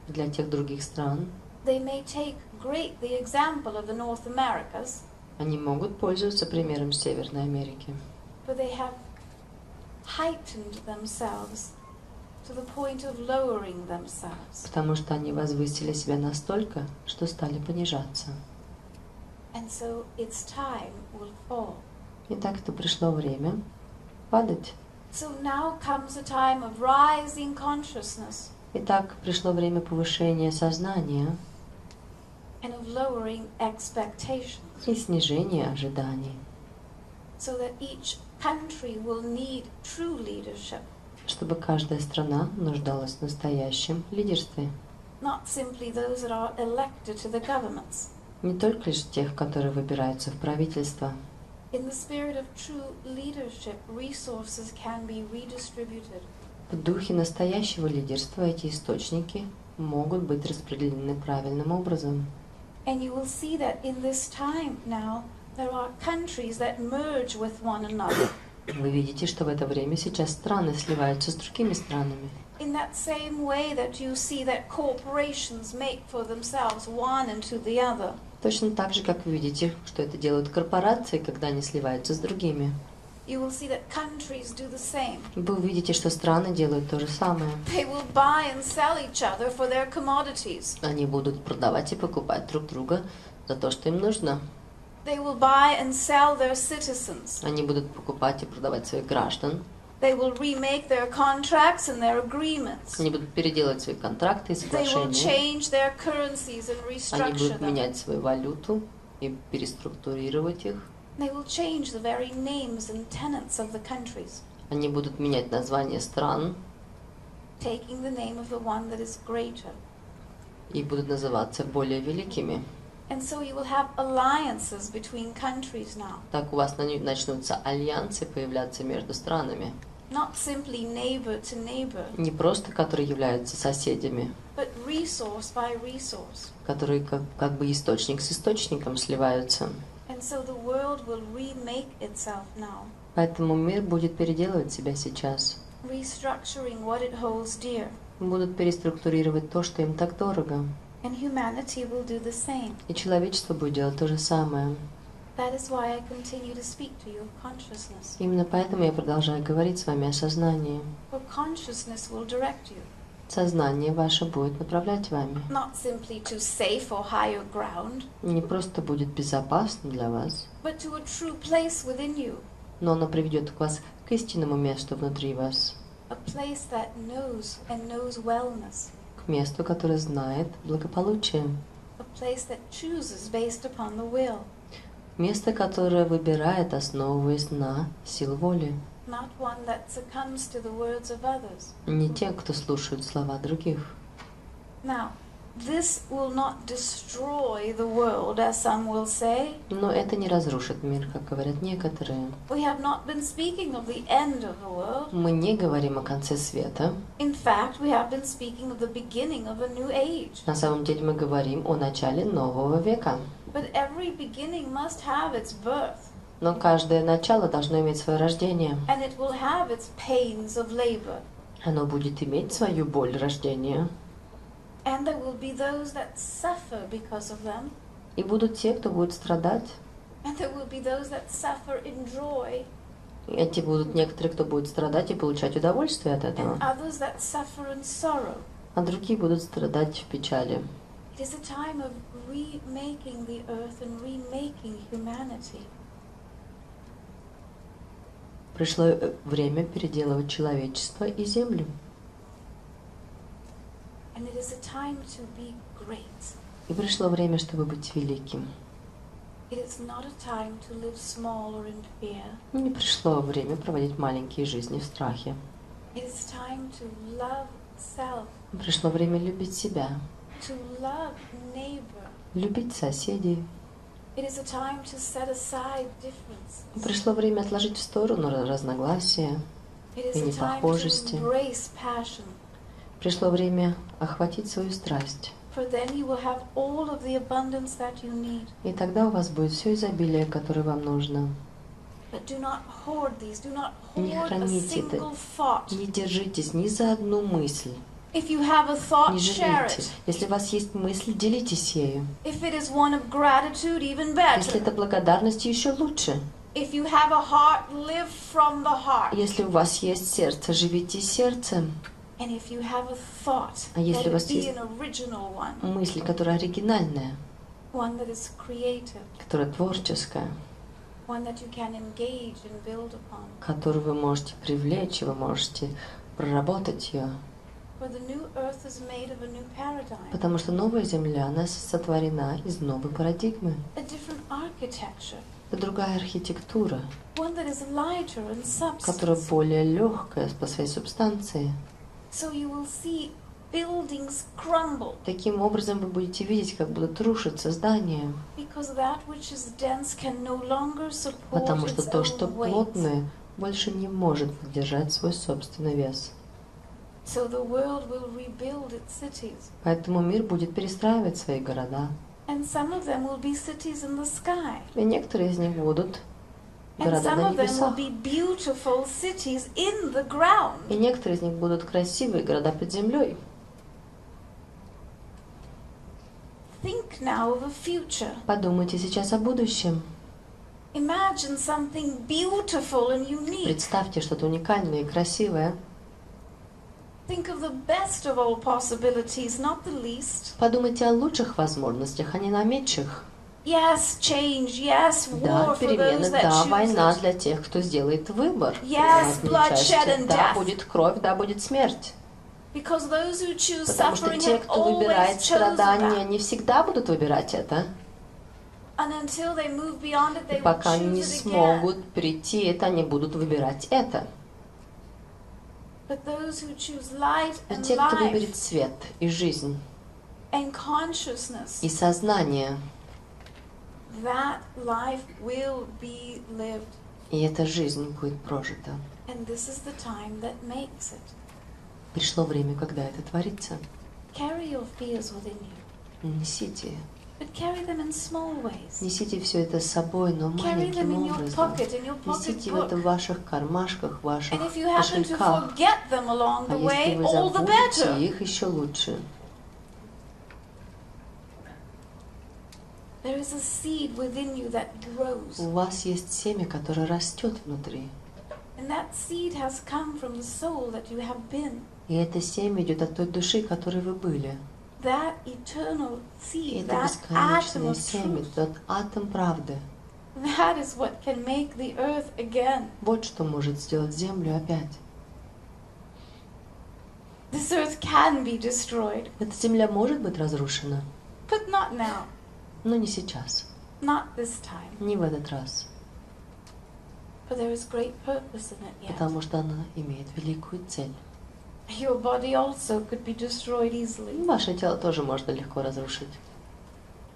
Для тех других стран they may take great the example of the North Americas, Они могут пользоваться примером Северной Америки, but they have heightened themselves to the point of lowering themselves. потому что они возвысили себя настолько, что стали понижаться. And so its time will fall. Итак, это пришло время падать. So now comes a time of rising consciousness. Итак, пришло время повышения сознания, and of lowering expectations и снижение ожиданий, so that each country will need true leadership, чтобы каждая страна нуждалась в настоящем лидерстве. not simply those that are elected to the governments. Не только лишь тех, которые выбираются в правительство. In the spirit of true leadership, resources can be redistributed. В духе настоящего лидерства эти источники могут быть распределены правильным образом. And you will see that in this time now, there are countries that merge with one another. Вы видите, что в это время сейчас страны сливаются с другими странами. In that same way that you see that corporations make for themselves one into the other. Точно так же, как вы видите, что это делают корпорации, когда они сливаются с другими. You will see that countries do the same. Вы увидите, что страны делают то же самое. They will buy and sell each other for their commodities. Они будут продавать и покупать друг друга за то, что им нужно. They will buy and sell their citizens. Они будут покупать и продавать своих граждан. They will remake their contracts and their agreements. Они будут переделывать свои контракты и They will соглашения. change their currencies and Они restructure будут them. менять свою валюту и переструктурировать их. They will change the very names and tenets of the countries, Они будут менять название стран taking the name of the one that is greater. и будут называться более великими. And so you will have alliances between countries now, Так у вас на- начнутся альянсы появляться между странами. not simply neighbor to neighbor, Не просто которые являются соседями, but resource by resource. которые как, как бы источник с источником сливаются. Поэтому мир будет переделывать себя сейчас. Будут переструктурировать то, что им так дорого. И человечество будет делать то же самое. Именно поэтому я продолжаю говорить с вами о сознании. Сознание ваше будет направлять вами. not simply to safe or higher ground, Не просто будет безопасно для вас, but to a true place within you, но оно приведет к вас к истинному месту внутри вас, knows knows к месту, которое знает благополучие, место, которое выбирает, основываясь на сил воли. Not one that succumbs to the words of others. Не те, кто слушают слова других. Now, this will not destroy the world, as some will say. Но это не разрушит мир, как говорят некоторые. We have not been speaking of the end of the world. Мы не говорим о конце света. In fact, we have been speaking of the beginning of a new age. На самом деле мы говорим о начале нового века. But every beginning must have its birth, Но каждое начало должно иметь свое рождение. and it will have its pains of labor. Оно будет иметь свою боль рождения. And there will be those that suffer because of them, И будут те, кто будет страдать. and there will be those that suffer in joy, И Эти будут некоторые, кто будет страдать и получать удовольствие от этого. and others that suffer in sorrow. А другие будут страдать в печали. It is a time of remaking the earth and remaking humanity. Пришло э, время переделывать человечество и землю. И пришло время, чтобы быть великим. Не пришло время проводить маленькие жизни в страхе. Пришло время любить себя, любить соседей. Пришло время отложить в сторону ра- разногласия. И непохожести. Пришло время охватить свою страсть. И тогда у вас будет все изобилие, которое вам нужно. Не храните это. Не держитесь ни за одну мысль. If you have a thought, Не жалейте. Если у вас есть мысль, делитесь ею. If it is one of gratitude, even Если это благодарность, еще лучше. If you have a heart, live from the heart. Если у вас есть сердце, живите сердцем. And if you have a thought, А если у вас есть- Мысль, которая оригинальная, one that is creative, которая творческая, one that you can engage and build upon. которую вы можете привлечь, вы можете проработать ее. Потому что новая Земля, она сотворена из новой парадигмы. Это другая архитектура, которая более легкая по своей субстанции. Таким образом вы будете видеть, как будут рушиться здания, потому что то, что плотное, больше не может поддержать свой собственный вес. So the world will rebuild its cities, Поэтому мир будет перестраивать свои города. and some of them will be cities in the sky, И некоторые из них будут and города some на of them will небесах. be beautiful cities in the ground. И некоторые из них будут красивые города под землей. Think now of a future. Подумайте сейчас о будущем. Imagine something beautiful and unique. Представьте что-то уникальное и красивое. Think of the best of all possibilities, not the least. Подумайте о лучших возможностях, а не на меньших. Yes, change. Yes, Да, war for перемены, those that да, война для тех, кто сделает выбор. Yes, bloodshed and Да, death. будет кровь, да, будет смерть. Because those who choose Потому что suffering те, кто выбирает страдания, не всегда будут выбирать это. И пока не смогут прийти это, они будут выбирать это. But those who choose light Но and те, кто выберет свет и жизнь, and consciousness, и сознание, и эта жизнь будет прожита. And this is the time that makes it. Пришло время, когда это творится. Carry your fears within you, Несите, but carry them in small ways. несите все это с собой, но Carry them маленьким in your образом. pocket, in your Несите это в ваших кармашках, в ваших And if you happen to кошельках. forget them along А the если вы all the забудете better. их, еще лучше. У вас есть семя, которое растет внутри. И это семя идет от той души, которой вы были. That eternal seed, это that atom of truth, тот атом правды. that is what can make the earth again. Вот что может сделать Землю опять. This earth can be destroyed, Эта Земля может быть разрушена, but not now, но не сейчас, not this time. не в этот раз, For there is great purpose in it yet. потому что она имеет великую цель. Your body also could be destroyed easily, Ваше тело тоже можно легко разрушить,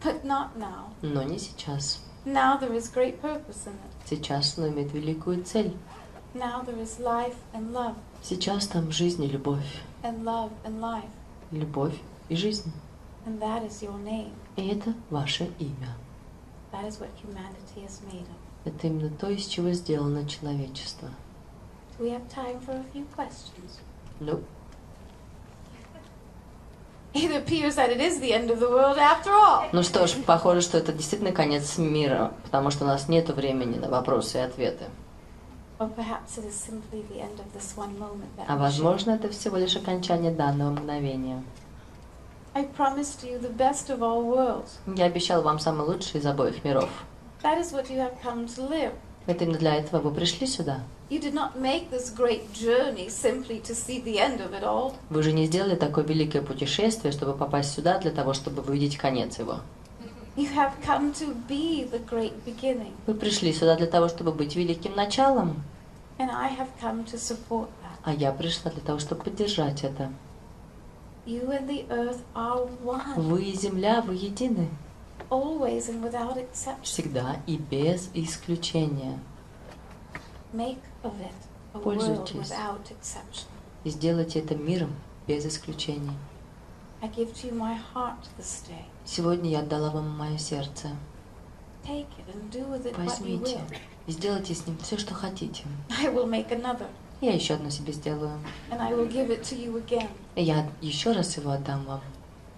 but not now. но не сейчас. Now there is great purpose in it. Сейчас оно имеет великую цель. Now there is life and love, Сейчас там жизнь и любовь. and love and life, Любовь и жизнь. and that is your name. И это ваше имя. That is what humanity is made of. Это именно то, из чего сделано человечество. Do we have time for a few questions? Ну, It appears that it is the end of the world after all. ну что ж, похоже, что это действительно конец мира, потому что у нас нет времени на вопросы и ответы. А возможно, это всего лишь окончание данного мгновения. I promised you the best of all worlds. Я обещал вам самый лучший из обоих миров. That is what you have come to live. Это именно для этого вы пришли сюда. Вы же не сделали такое великое путешествие, чтобы попасть сюда для того, чтобы увидеть конец его. You have come to be the great beginning, Вы пришли сюда для того, чтобы быть великим началом, and I have come to support that. а я пришла для того, чтобы поддержать это. You and the earth are one, Вы и земля, вы едины. Always and without exception. Всегда и без исключения. Make of it a world Пользуйтесь. without exception. И сделайте это миром без исключений. I give to you my heart this day. Сегодня я отдала вам мое сердце. Take it and do with it what you Возьмите will. и сделайте с ним все, что хотите. I will make another, Я еще одно себе сделаю. and I will give it to you again. И я еще раз его отдам вам.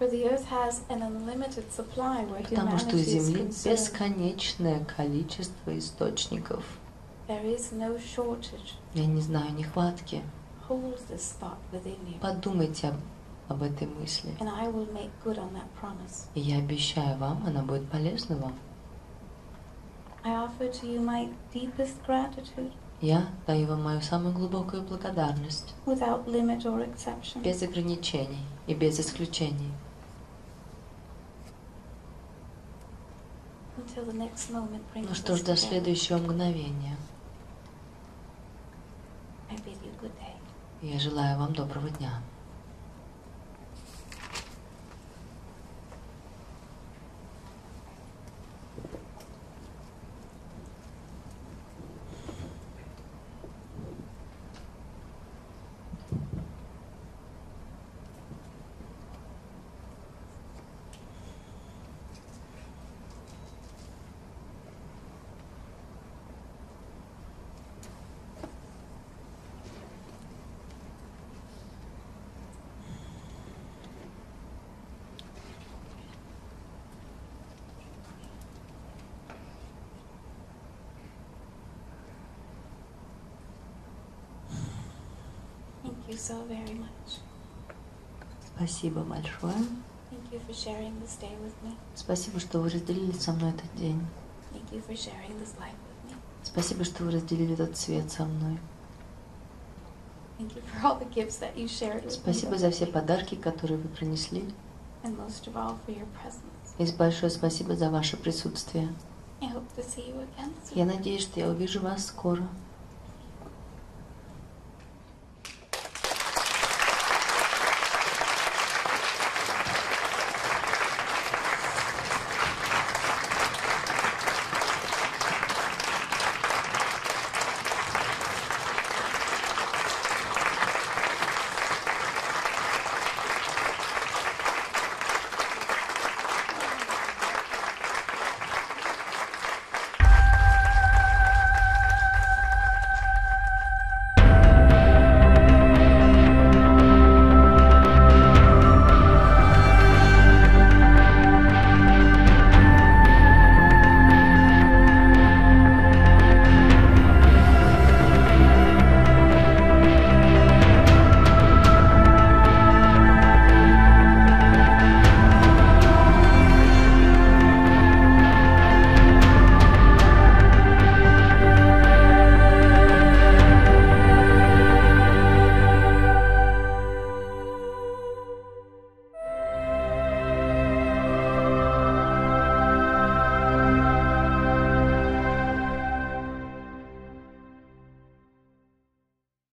For the earth has an unlimited supply where Потому что у Земли бесконечное количество источников. There is no shortage. Я не знаю нехватки. Подумайте об, об этой мысли. И я обещаю вам, она будет полезна вам. Я даю вам мою самую глубокую благодарность, без ограничений и без исключений. Until the next moment brings Ну что ж, до следующего мгновения. Я желаю вам доброго дня. Thank you so very much. Спасибо большое. Thank you for sharing this day with me. Спасибо, что вы разделили со мной этот день. Thank you for sharing this life with me. Спасибо, что вы разделили этот свет со мной. Thank you for all the gifts that you shared with Спасибо me. за все подарки, которые вы принесли. And most of all for your presence. И большое спасибо за ваше присутствие. I hope to see you again soon. Я надеюсь, что я увижу вас скоро.